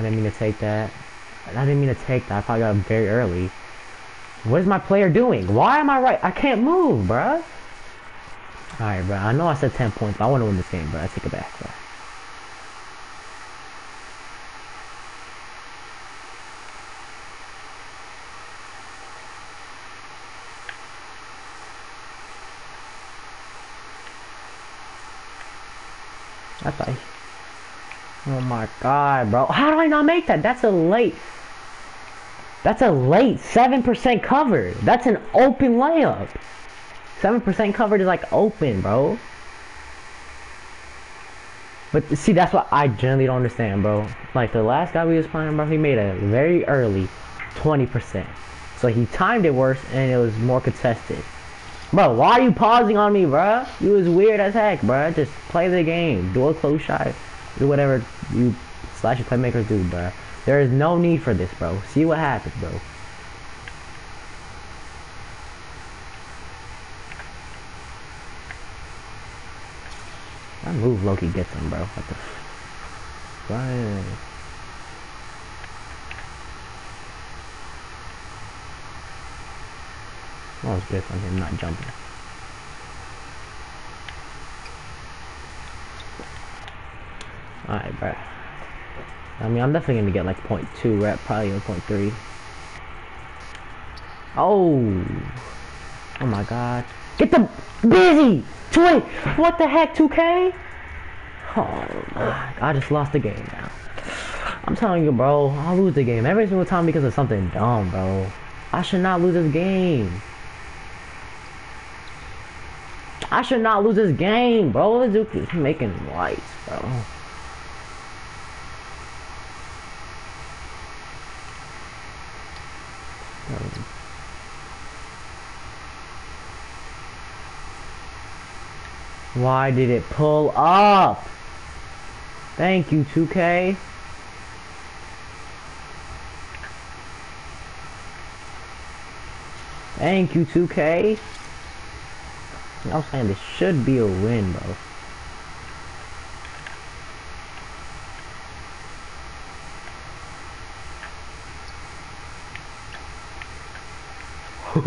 I didn't mean to take that. I didn't mean to take that. I thought I got him very early. What is my player doing? Why am I right? I can't move, bruh. Alright, bro. I know I said 10 points, but I want to win this game, bro. I take it back, bro. That's like, oh my god, bro. How do I not make that? That's a late. That's a late 7% cover. That's an open layup. 7% covered is like open, bro. But see, that's what I generally don't understand, bro. Like the last guy we was playing, bro, he made a very early 20%. So he timed it worse and it was more contested. Bro, why are you pausing on me, bro? You was weird as heck, bro. Just play the game. Do a close shot. Do whatever you slash your playmakers do, bro. There is no need for this, bro. See what happens, bro. That move low-key gets him, bro. What the f- That was good from him not jumping. Alright, bro. I mean, I'm definitely gonna get like 0.2 rep, probably even 0.3. Oh! Oh my god. Get the busy! 20! What the heck, 2K? Oh my I just lost the game now. I'm telling you, bro, I'll lose the game every single time because of something dumb, bro. I should not lose this game. I should not lose this game, bro. Dude is making lights, bro. Um, why did it pull up? Thank you, 2K. Thank you, 2K. I was saying this should be a win, bro. I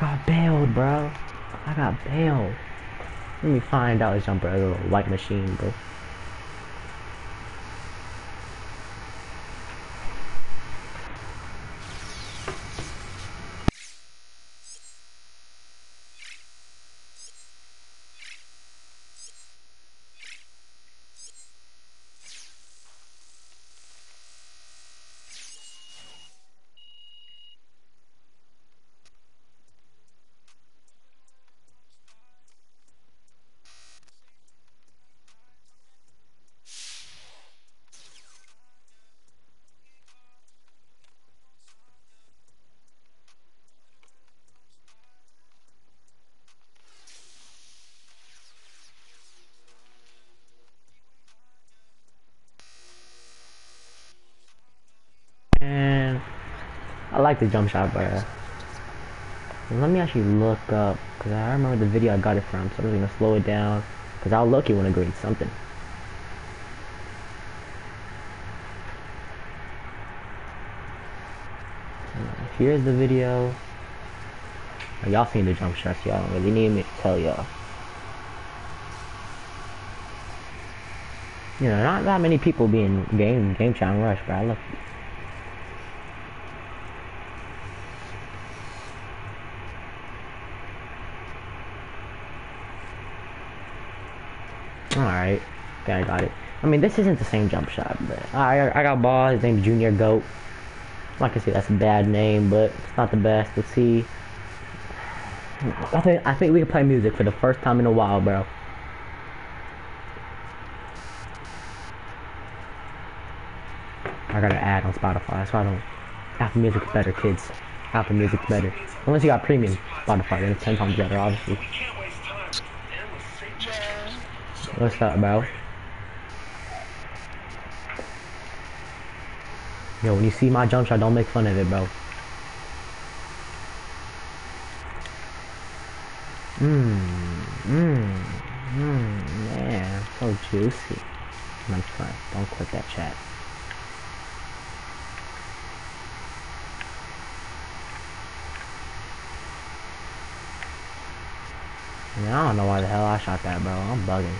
got bailed, bro. I got bailed. Let me find out his jumper, a little white machine, bro. Like the jump shot, bro. Let me actually look up, because I remember the video I got it from, so I'm just to slow it down, because I'll look it when I grade something. Uh, here's the video. Y'all seen the jump shots, y'all don't really need me to tell y'all. You know, not that many people being game game chat rush, but I look Alright. Okay, I got it. I mean, this isn't the same jump shot, but I I got ball. His name's Junior Goat. Like I say, that's a bad name, but it's not the best. Let's see. I think I think we can play music for the first time in a while, bro. I got an ad on Spotify, so I don't. Apple Music's better, kids. Apple Music's better. Unless you got premium Spotify, then it's ten times better, obviously. What's that about? Yo, when you see my jump shot, don't make fun of it, bro. Mmm, mmm, mmm, man, so juicy. I'm trying. Don't click that chat. I don't know why the hell I shot that, bro. I'm bugging.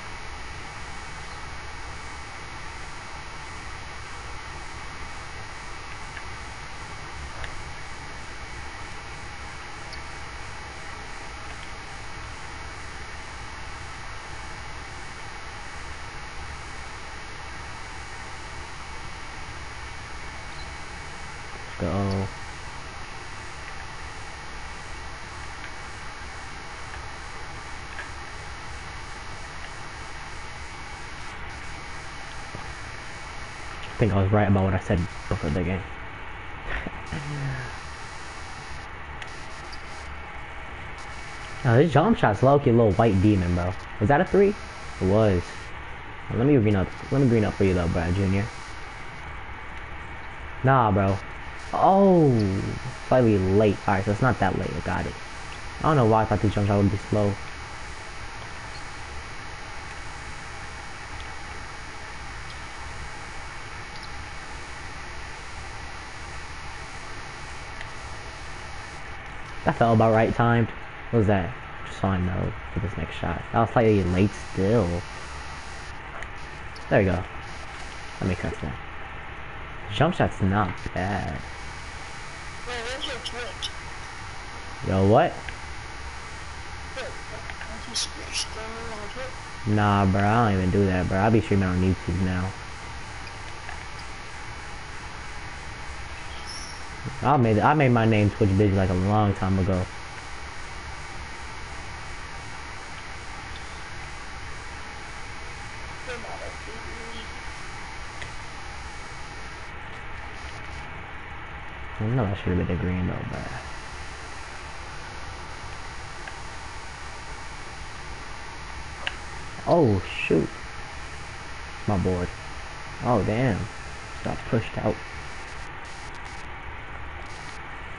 go. I think I was right about what I said before the game. now this jump shot's low-key little white demon, bro. Was that a three? It was. Well, let me green up. Let me green up for you though, Brad Jr. Nah, bro. Oh, slightly late. Alright, so it's not that late. I got it. I don't know why I thought the jump shot would be slow. That felt about right timed. What was that? Just so I know for this next shot. That was slightly late still. There we go. That makes sense now. Jump shot's not bad. Yo, what? Nah, bro, I don't even do that, bro. I'll be streaming on YouTube now. I made I made my name Twitch Busy like a long time ago. I know I should have been a green though, but Oh shoot. My board. Oh damn. Got pushed out.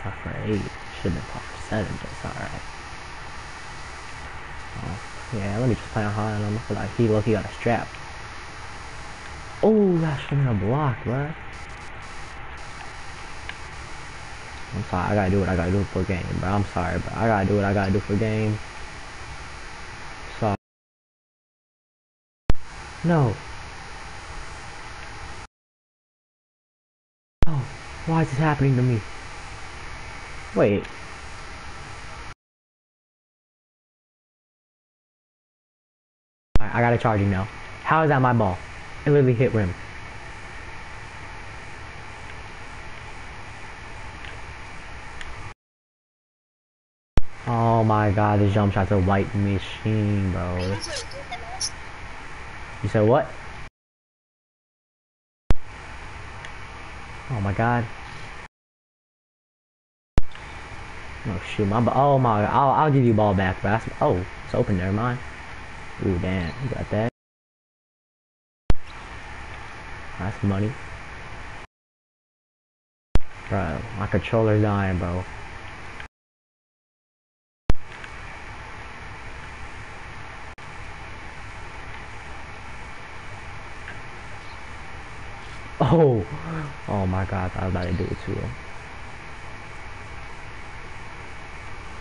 Par for eight. Shouldn't have par for seven, but it's alright. Oh, yeah, let me just play on on him. Like he look he got a strap. Oh, that's from a block, bro. I'm sorry, I gotta do what I gotta do for game, bro. I'm sorry, but I gotta do what I gotta do for game. Sorry. No. Oh, why is this happening to me? Wait. I got it charging now. How is that my ball? It literally hit rim. Oh my god, this jump shot's a white machine, bro. You said what? Oh my god. Oh shoot, my oh my, I'll I'll give you ball back, but that's, oh, it's open. Never mind. Ooh, damn, you got that. That's money. Bro, my controller's dying, bro. Oh, oh my god, I was about to do it too. Ah,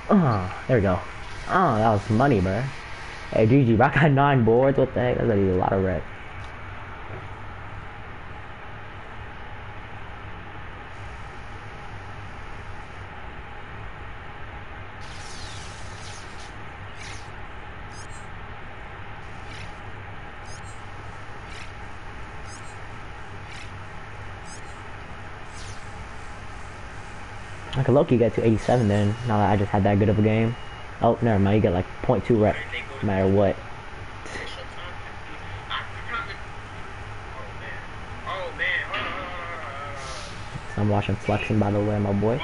uh, there we go. Oh, that was money, bro. Hey, GG, I got nine boards. What the heck? That's gonna be a lot of red. I could low-key get to 87 then, now that I just had that good of a game. Oh, never mind, you get like 0.2 rep, no matter what. I'm watching flexing by the way, my boy.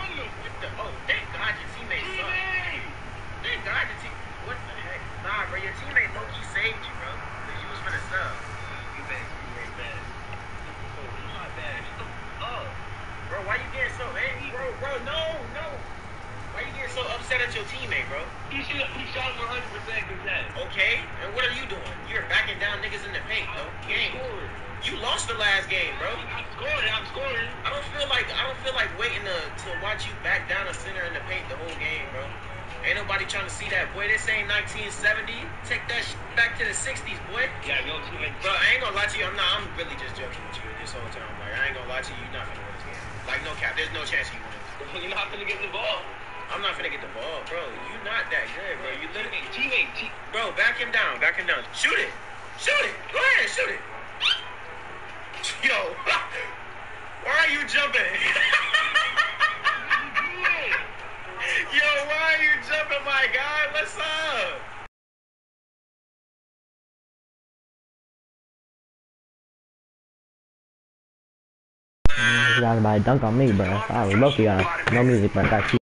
You guys about to dunk on me, bro. I was lucky on no music, but I got you.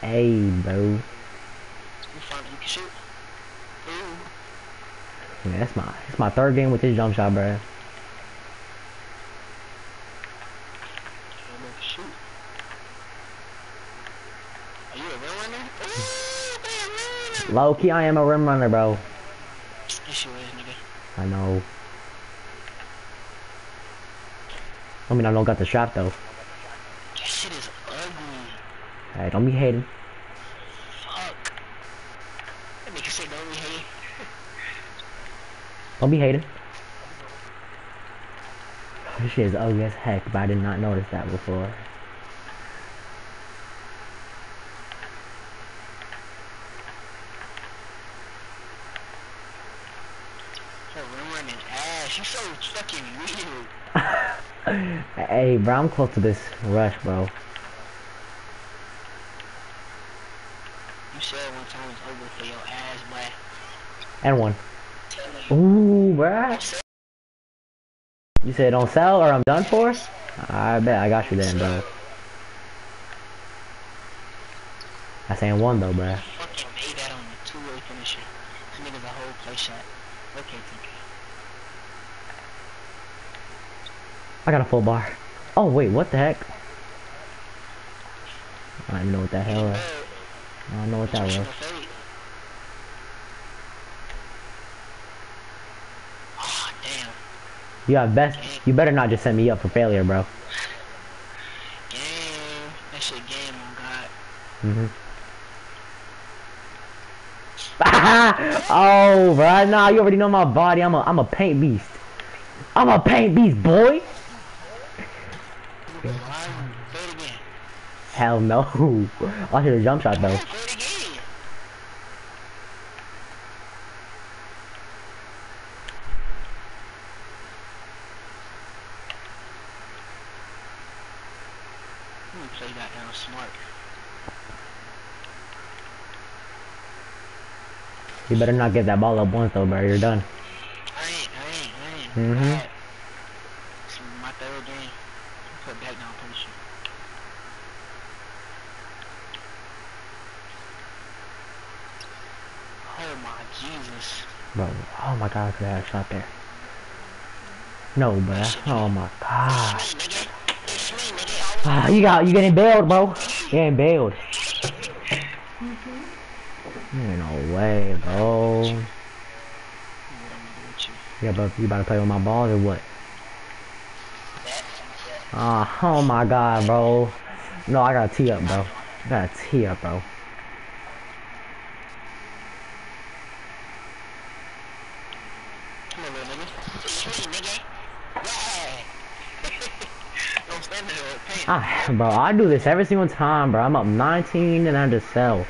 Hey, bro. Yeah, that's my it's my third game with this jump shot, bro. Low key, I am a rim runner, bro. I know. I mean, I don't got the strap though. That shit is ugly. Hey, don't be hating. Fuck. That nigga don't be hating. Don't be hating. This shit is ugly as heck, but I did not notice that before. Hey, bro, I'm close to this rush, bro. You said one time it's over for your ass, boy. And one. Ooh, bro. You said don't sell or I'm done for? I bet I got you then, bro. I saying one though, bro. Fucking made that on the two-way finisher. This nigga's a whole play shot. I got a full bar. Oh wait, what the heck? I don't even know what the hell was. I don't know what that was. Oh, damn. You got best. You better not just set me up for failure, bro. Game. That shit game on God. Mhm. oh, bro, nah, you already know my body. I'm a, I'm a paint beast. I'm a paint beast, boy. Throw it again. Hell no. I hit a jump shot though. Throw it again. I'm gonna play that down smart. You better not get that ball up once though, bro. You're done. I ain't, I ain't, I ain't. Mhm. Is my third game. Put back down punishment. Oh my Jesus. Bro, oh my god, I could have a shot there. No, bro. Oh my god. It's me, nigga. It's me, nigga. I Ah, you got, you getting bailed, bro. You getting bailed. Ain't no way, bro. What I'm gonna do with you? Yeah, bro, you about to play with my balls or what? Ah, oh my god, bro. No, I gotta tee up, bro. I gotta tee up, bro. Come on, little nigga. Nigga. Yeah. Don't stand there. Ah, bro, I do this every single time, bro. I'm up 19 and I just sell.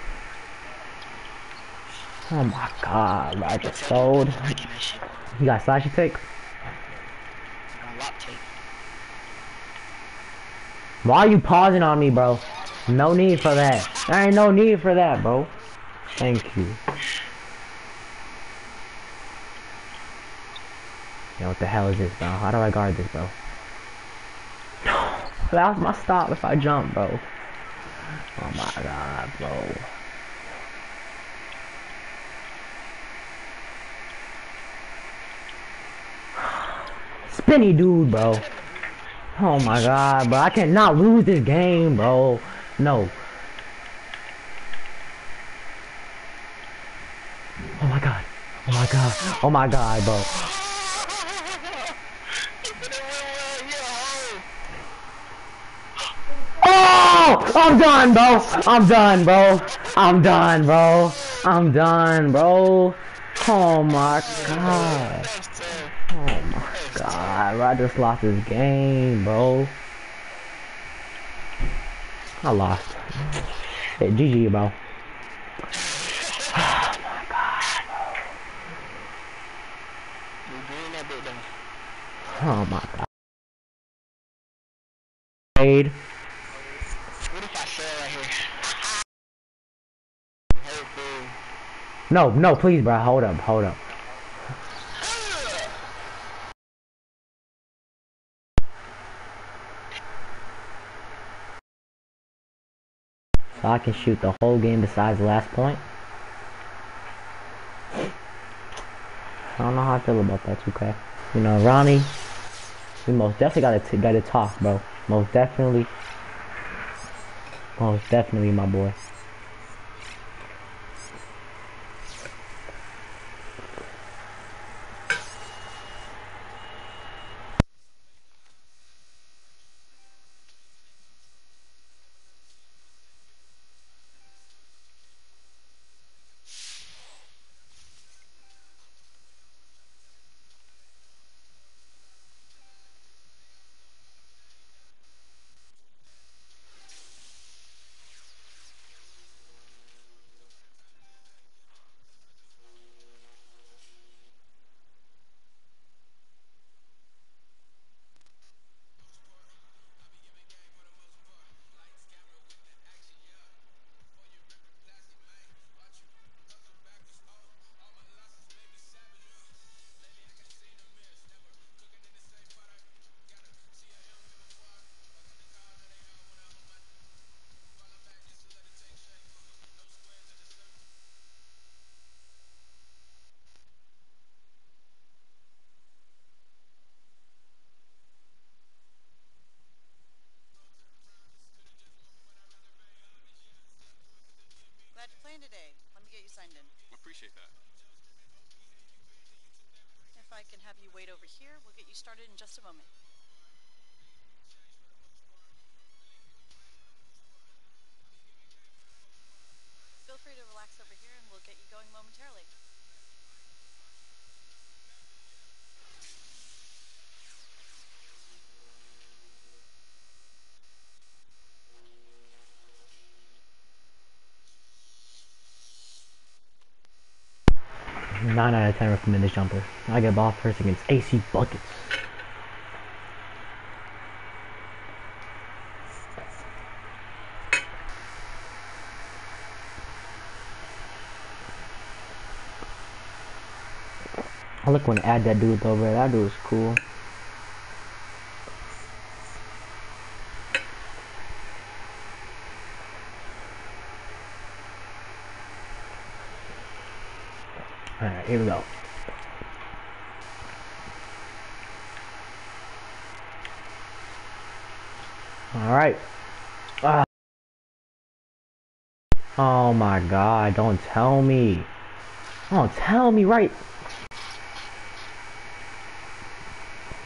Oh my god, bro, I just sold. Breaking that shit. You got slashy tick? I got lock tape. Why are you pausing on me, bro? No need for that. There ain't no need for that, bro. Thank you. Yo, what the hell is this, bro? How do I guard this, bro? No, that was my stop if I jump, bro. Oh my god, bro. Spinny dude, bro. Oh my god, bro. I cannot lose this game, bro. No. Oh my god. Oh my god. Oh my god, bro. Oh! I'm done, bro. I'm done, bro. I'm done, bro. I'm done, bro. Oh my god. Oh my god. I just lost this game, bro. I lost. Hey, GG, bro. Oh my god. Oh my god. What if I sell right here? No, no, please, bro. Hold up, hold up. So I can shoot the whole game besides the last point. I don't know how I feel about that, 2K. You know, Ronnie, we most definitely gotta gotta talk, bro. Most definitely, most definitely, my boy. 9 out of 10 recommend this jumper. I get ball first against AC Buckets. I look when add that dude over there. That dude's cool. Alright, here we go. Alright. Ah. Oh my god, don't tell me. Don't tell me right.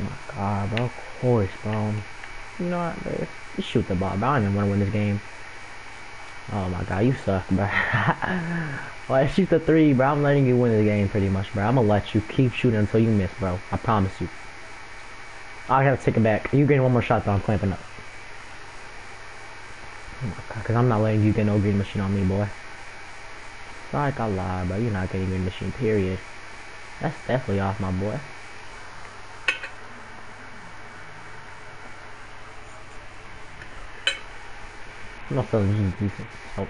Oh my god, bro. Of course, bro. You know what, bro? Just shoot the ball, bro. I don't even want to win this game. Oh my god, you suck, bro. well, shoot the three, bro. I'm letting you win the game pretty much, bro. I'm gonna let you keep shooting until you miss, bro. I promise you. I gotta take it back. You getting one more shot, though. I'm clamping up. Oh my god, because I'm not letting you get no green machine on me, boy. Sorry, I lied, bro. You're not getting green machine, period. That's definitely off, my boy. I'm not feeling decent. So. Oh.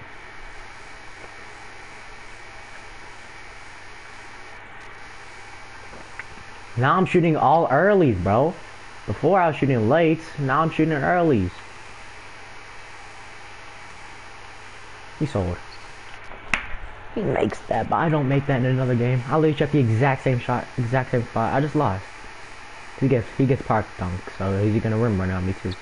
Now I'm shooting all earlies, bro. Before I was shooting late, now I'm shooting earlies. He sold. He makes that, but I don't make that in another game. I literally shot the exact same shot, exact same spot. I just lost. He gets he gets park dunk, so he's gonna rim run on me too.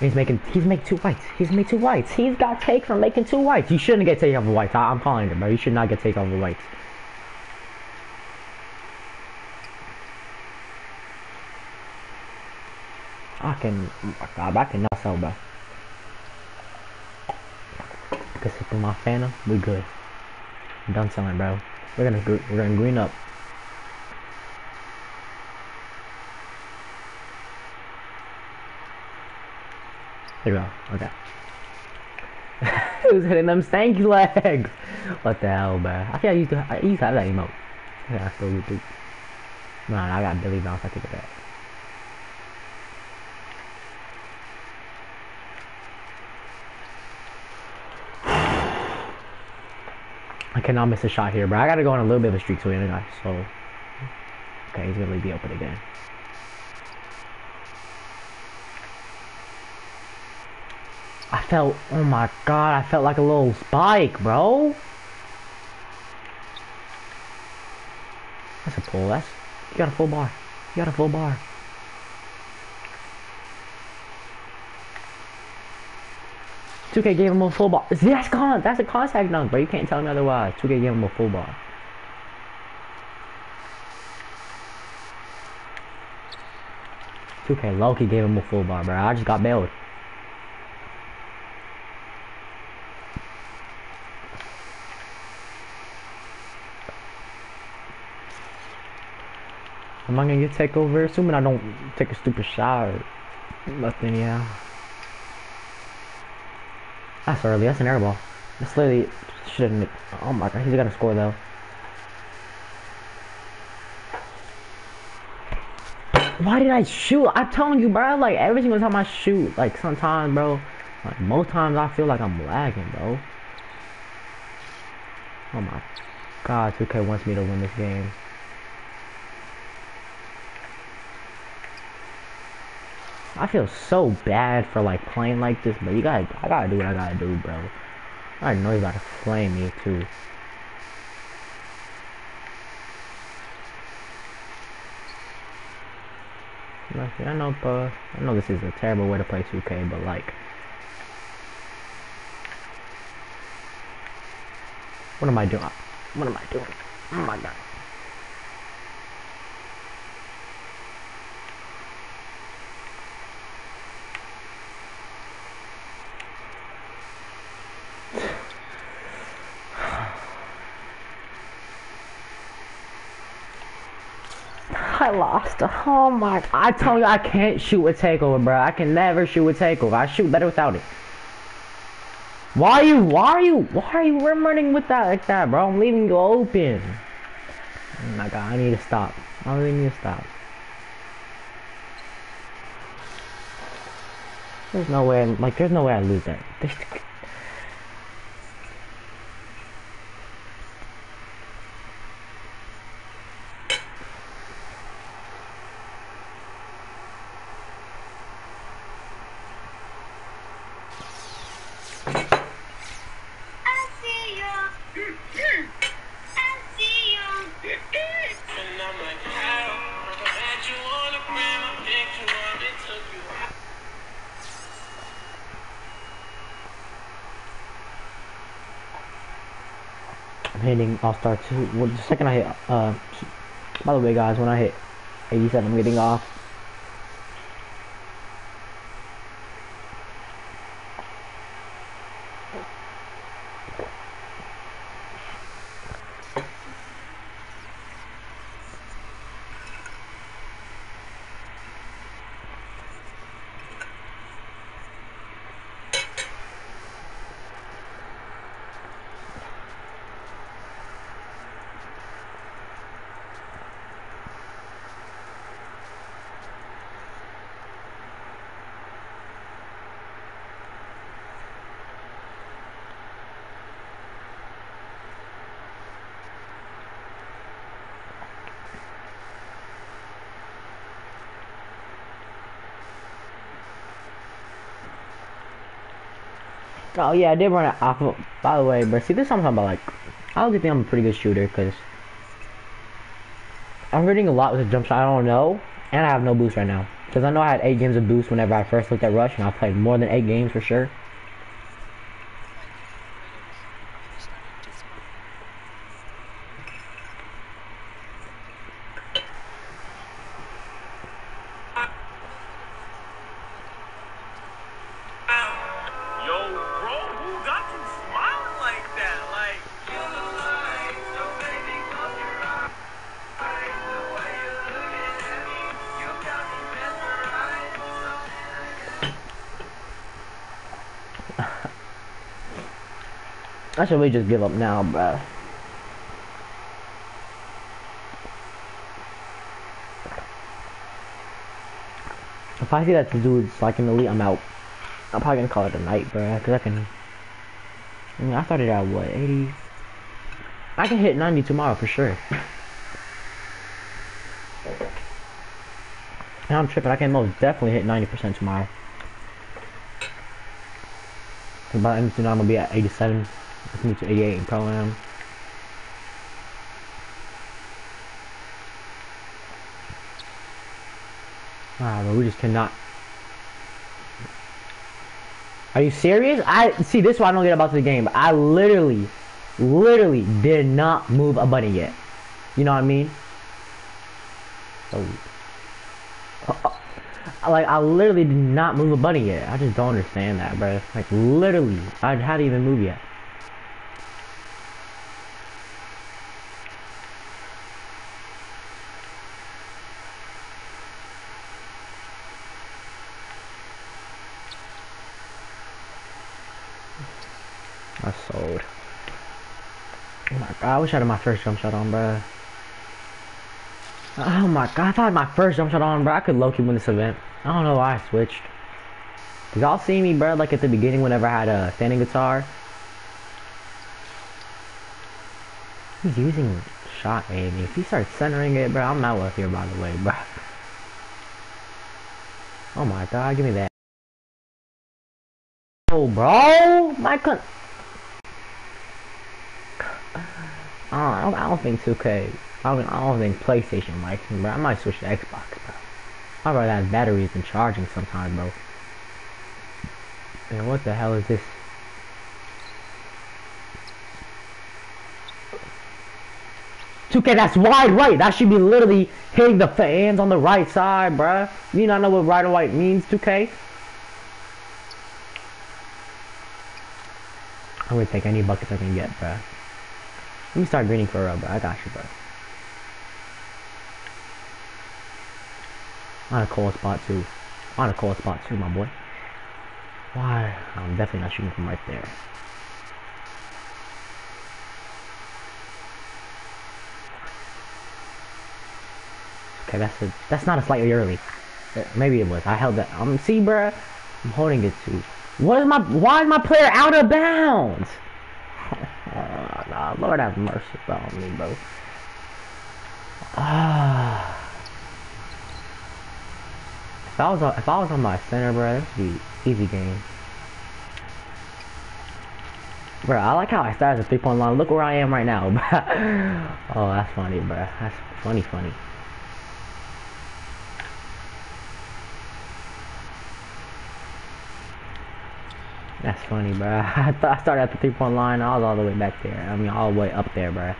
He's making he's making two whites. He's made two whites. He's got take from making two whites. You shouldn't get take off of whites. I, am calling it, bro. You should not get take off of whites. I can, I cannot sell, bro. Cause through my phantom, we good. I'm done selling, bro. We're gonna we're gonna green up. There we go. Okay. Who's hitting them stanky legs? What the hell, bro? I think I used to I used to have that emote. Yeah, I still do. Nah, I got Billy Bounce. I take it back. I cannot miss a shot here, bro. I gotta go on a little bit of a streak so we guys. So, okay, he's gonna me open again. I felt, oh my god, I felt like a little spike, bro. That's a pull. That's you got a full bar. You got a full bar. 2K gave him a full bar. That's con that's a contact dunk, bro. You can't tell me otherwise. 2K gave him a full bar. Two K low-key gave him a full bar, bro. I just got bailed. Am I gonna get takeover? Assuming I don't take a stupid shot nothing, yeah. That's early. That's an air ball. That's literally shouldn't. Oh my god, he's gonna score though. Why did I shoot? I'm telling you, bro. Like every single time I shoot, like sometimes, bro. Like most times, I feel like I'm lagging, bro. Oh my god, 2K wants me to win this game. I feel so bad for like playing like this, but you gotta, I gotta do what I gotta do, bro. I know you gotta flame me too. I know, but I know this is a terrible way to play 2K, but like, what am I doing? What am I doing? Oh my god. I lost. Oh my! I told you I can't shoot a takeover, bro. I can never shoot a takeover. I shoot better without it. Why are you? Why are you? Why are you running with that like that, bro? I'm leaving you open. Oh my god, I need to stop. I really need to stop. There's no way, like, there's no way I lose that. There's, I'm hitting All Star 2. Well, the second I hit, uh, by the way, guys, when I hit 87, I'm getting off. Oh yeah, I did run it off. Of, by the way, but see this is something about like, I don't think I'm a pretty good shooter because I'm hitting a lot with a jump shot. I don't know, and I have no boost right now because I know I had eight games of boost whenever I first looked at Rush, and I played more than eight games for sure. Should really just give up now, bro. If I see that the dude's like an elite, I'm out. I'm probably gonna call it a night, bro, because I can. I mean, I started at what, 80? I can hit 90 tomorrow for sure. Now I'm tripping. I can most definitely hit 90% tomorrow. By the end of tonight, I'm gonna be at 87. Let's move to 88 in Pro Am. Ah, but we just cannot. Are you serious? I see. This is why I don't get about the game. I literally, literally did not move a button yet. You know what I mean? Oh. Like I literally did not move a button yet. I just don't understand that, bro. Like literally, I hadn't even moved yet. I sold. Oh my god, I wish I had my first jump shot on, bro. Oh my god, I thought my first jump shot on, bro. I could low-key win this event. I don't know why I switched. Cause y'all see me, bro, like at the beginning whenever I had a standing guitar. He's using shot aiming. If he starts centering it, bro, I'm not left here, by the way, bro. Oh my god, give me that. Oh, bro, my con. Oh, I don't, I don't think 2K. I don't, I don't think PlayStation likes me, bro. I might switch to Xbox, bro. I'd rather have batteries than charging sometimes, bro. Man, what the hell is this? Two K, that's wide right. That should be literally hitting the fans on the right side, bruh. You not know what right or white means, 2K? I'm gonna take any buckets I can get, bruh. Let me start greening for a bro. I got you, bro. On a cold spot, too. On a cold spot, too, my boy. Why? I'm definitely not shooting from right there. Okay, that's a, that's not a slightly early. Uh, Maybe it was. I held that. Um, see, bruh, I'm holding it too. What is my? Why is my player out of bounds? Oh, nah, Lord have mercy on me, bro. Ah. If I was on, if I was on my center, bro, this would be easy game. Bro, I like how I started the three point line. Look where I am right now, oh, that's funny, bro. That's funny, funny. That's funny, bro. I I started at the three point line. I was all the way back there. I mean, all the way up there, bro.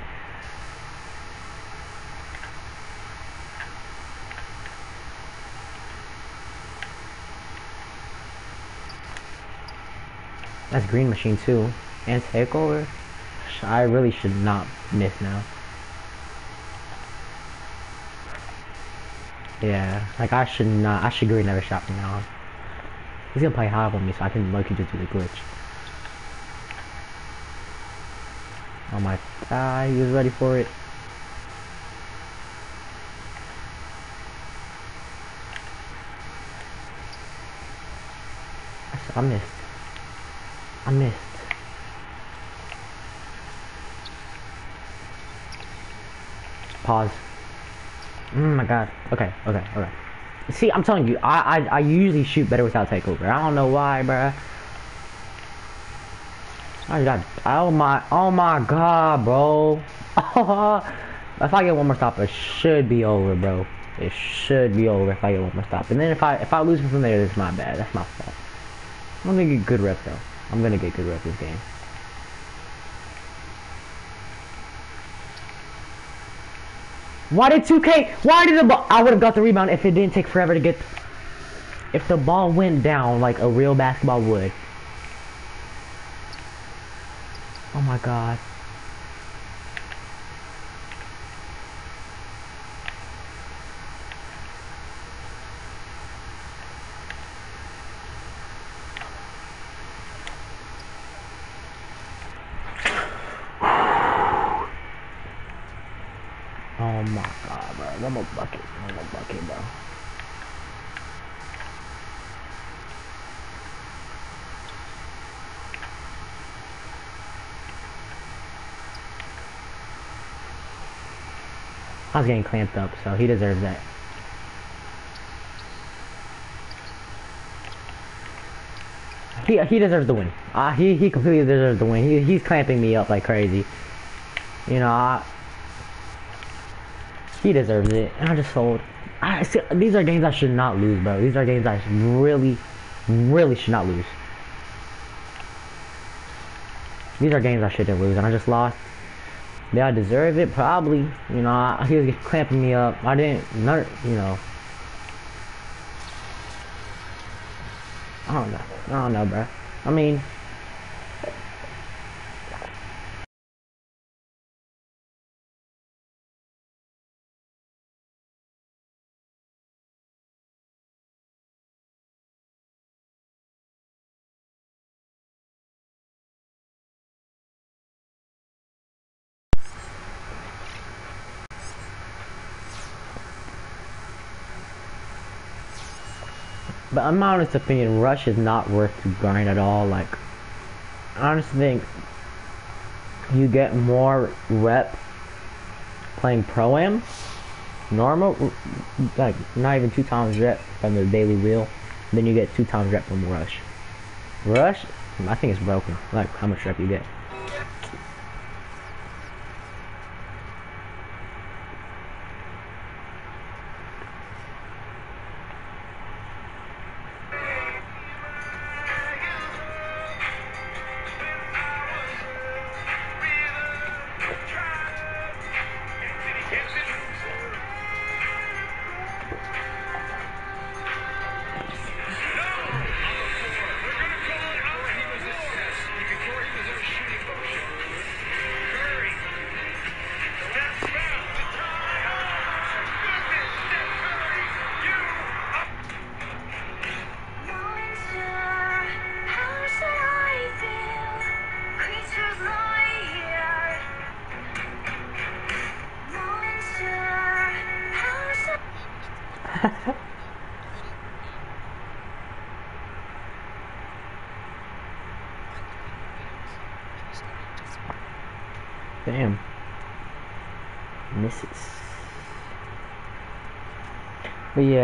That's green machine too. And takeover. I really should not miss now. Yeah, like I should not. I should green every shot from now on. He's gonna play hard on me, so I can like just do the glitch. Oh my god, he was ready for it. I missed. I missed. Pause. Oh my god. Okay, okay, okay. See, I'm telling you, I, I I usually shoot better without takeover. I don't know why, bruh. I got. Oh my. Oh my god, bro. if I get one more stop, it should be over, bro. It should be over if I get one more stop. And then if I if I lose from there, it's my bad. That's my fault. I'm gonna get good rep though. I'm gonna get good rep this game. Why did 2K? Why did the ball? I would have got the rebound if it didn't take forever to get. If the ball went down like a real basketball would. Oh my god. Oh my god, bro. One more bucket. One more bucket, bro. I was getting clamped up, so he deserves that. He he deserves the win. Uh, he he completely deserves the win. He he's clamping me up like crazy. You know, I, he deserves it. And I just sold. I see, these are games I should not lose, bro. These are games I really, really should not lose. These are games I shouldn't lose, and I just lost. Did I deserve it? Probably. You know, I, he was clamping me up. I didn't, not, you know. I don't know. I don't know, bro. I mean, in my honest opinion, Rush is not worth the grind at all. Like, I honestly think you get more rep playing Pro Am, normal, like not even two times rep from the daily wheel, then you get two times rep from Rush. Rush, I think it's broken, like how much rep you get.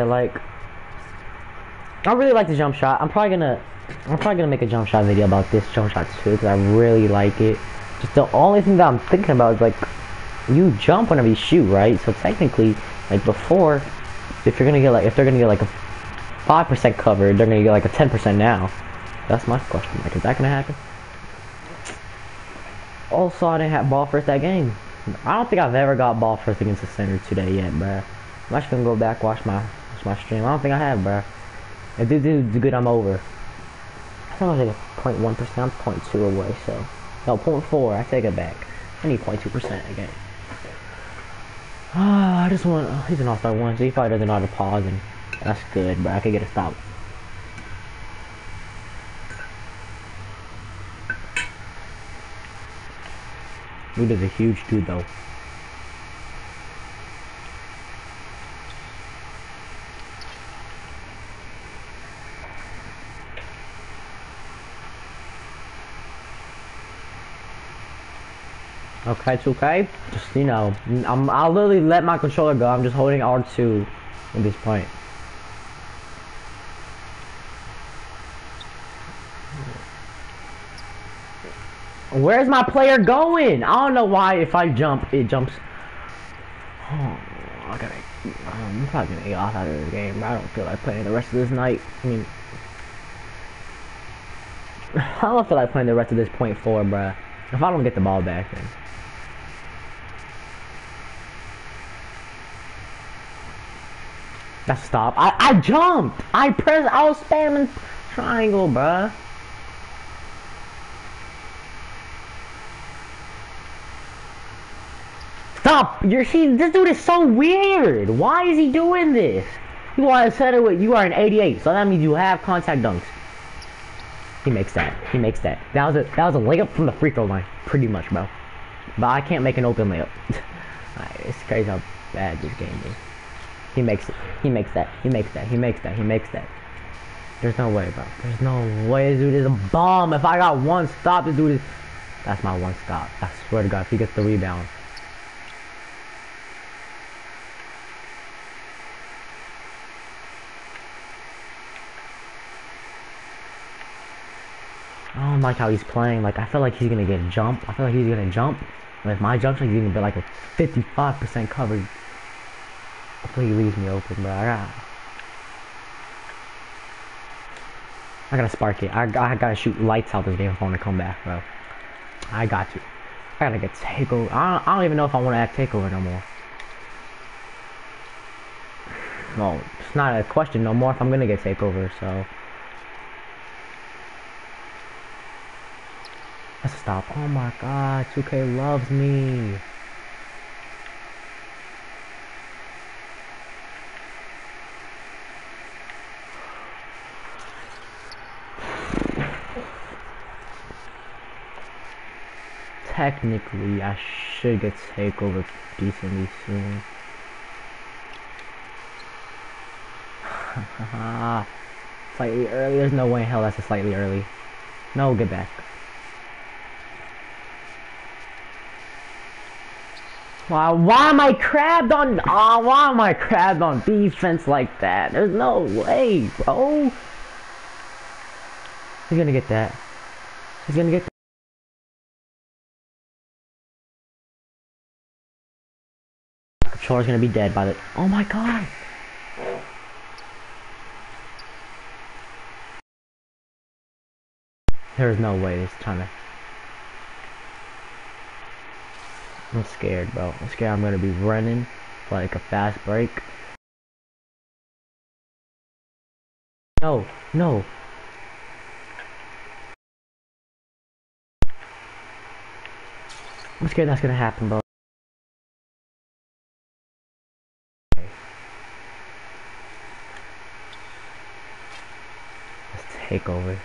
Like I really like the jump shot. I'm probably gonna I'm probably gonna make a jump shot video about this jump shot too because I really like it. Just the only thing that I'm thinking about is like you jump whenever you shoot, right? So technically, like before, if you're gonna get like if they're gonna get like a five percent cover, they're gonna get like a ten percent now. That's my question. Like, is that gonna happen? Also, I didn't have ball first that game. I don't think I've ever got ball first against the center today yet, bruh. I'm actually gonna go back watch my watch my stream. I don't think I have, bruh. If this dude's good, I'm over. I think I was like a 0.1 percent. I'm 0.2 away, so no 0.4. I take it back. I need 0.2 percent again. Ah, I just want. Oh, he's an all-star one, so he probably doesn't know how to pause, and that's good, but I could get a stop. Dude is a huge dude, though. Okay, it's okay. Just, you know, I'm, I'll literally let my controller go. I'm just holding R2 at this point. Where's my player going? I don't know why if I jump, it jumps. Oh, I gotta, um, I'm probably gonna get off out of this game. I don't feel like playing the rest of this night. I mean, I don't feel like playing the rest of this point four, bruh. If I don't get the ball back, then. That's stop. I, I jumped. I pressed. I was spamming triangle, bruh. Stop! You're see, this dude is so weird. Why is he doing this? You are it with you are an 88, so that means you have contact dunks. He makes that. He makes that. That was a that was a layup from the free throw line, pretty much, bro. But I can't make an open layup. it's crazy how bad this game is. He makes it. He makes that. He makes that. He makes that. He makes that. There's no way, bro. There's no way this dude is a bomb. If I got one stop, this dude is... That's my one stop. I swear to God, if he gets the rebound. I don't like how he's playing. Like, I feel like he's going to get jump. I feel like he's going to jump. And if my jump shot, he's going to be like a 55% coverage. He leaves me open, bro. I got... I gotta spark it. I, I gotta shoot lights out this game if I want to come back, bro. I got to. I gotta get takeover. I don't, I don't even know if I want to act takeover no more. Well, it's not a question no more if I'm gonna get takeover, so. Let's stop. Oh my god, 2K loves me. Technically, I should get takeover decently soon. slightly early. There's no way in hell that's a slightly early. No, get back. Why, why am I crabbed on, oh, why am I crabbed on defense like that? There's no way, bro. He's gonna get that. He's gonna get that. Controller's gonna be dead by the, oh my god. There's no way it's trying to I'm scared, bro. I'm scared I'm gonna be running like a fast break. No, no. I'm scared that's gonna happen, bro. take over.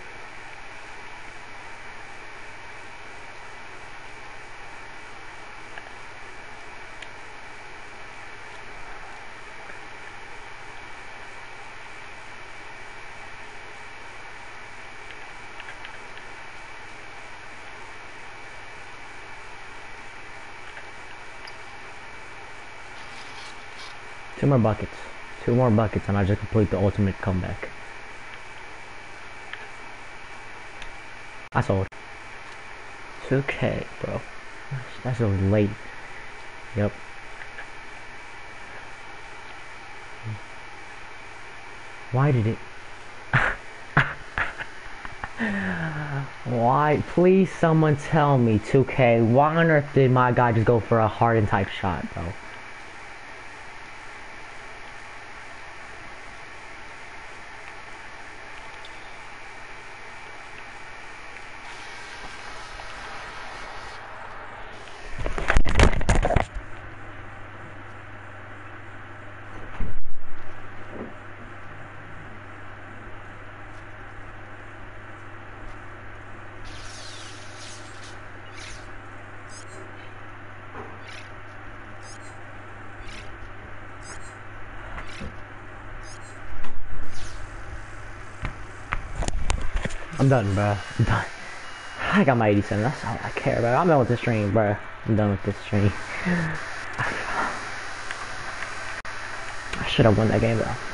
Two more buckets. Two more buckets and I just complete the ultimate comeback. I sold. 2k, bro. That's so late. Yep. Why did it? Why? Please someone tell me, 2K, why on earth did my guy just go for a hardened type shot, bro? Done, bro. I'm done. I got my 87. That's all I care about. I'm done with this stream, bro. I'm done with this stream. I should have won that game, though.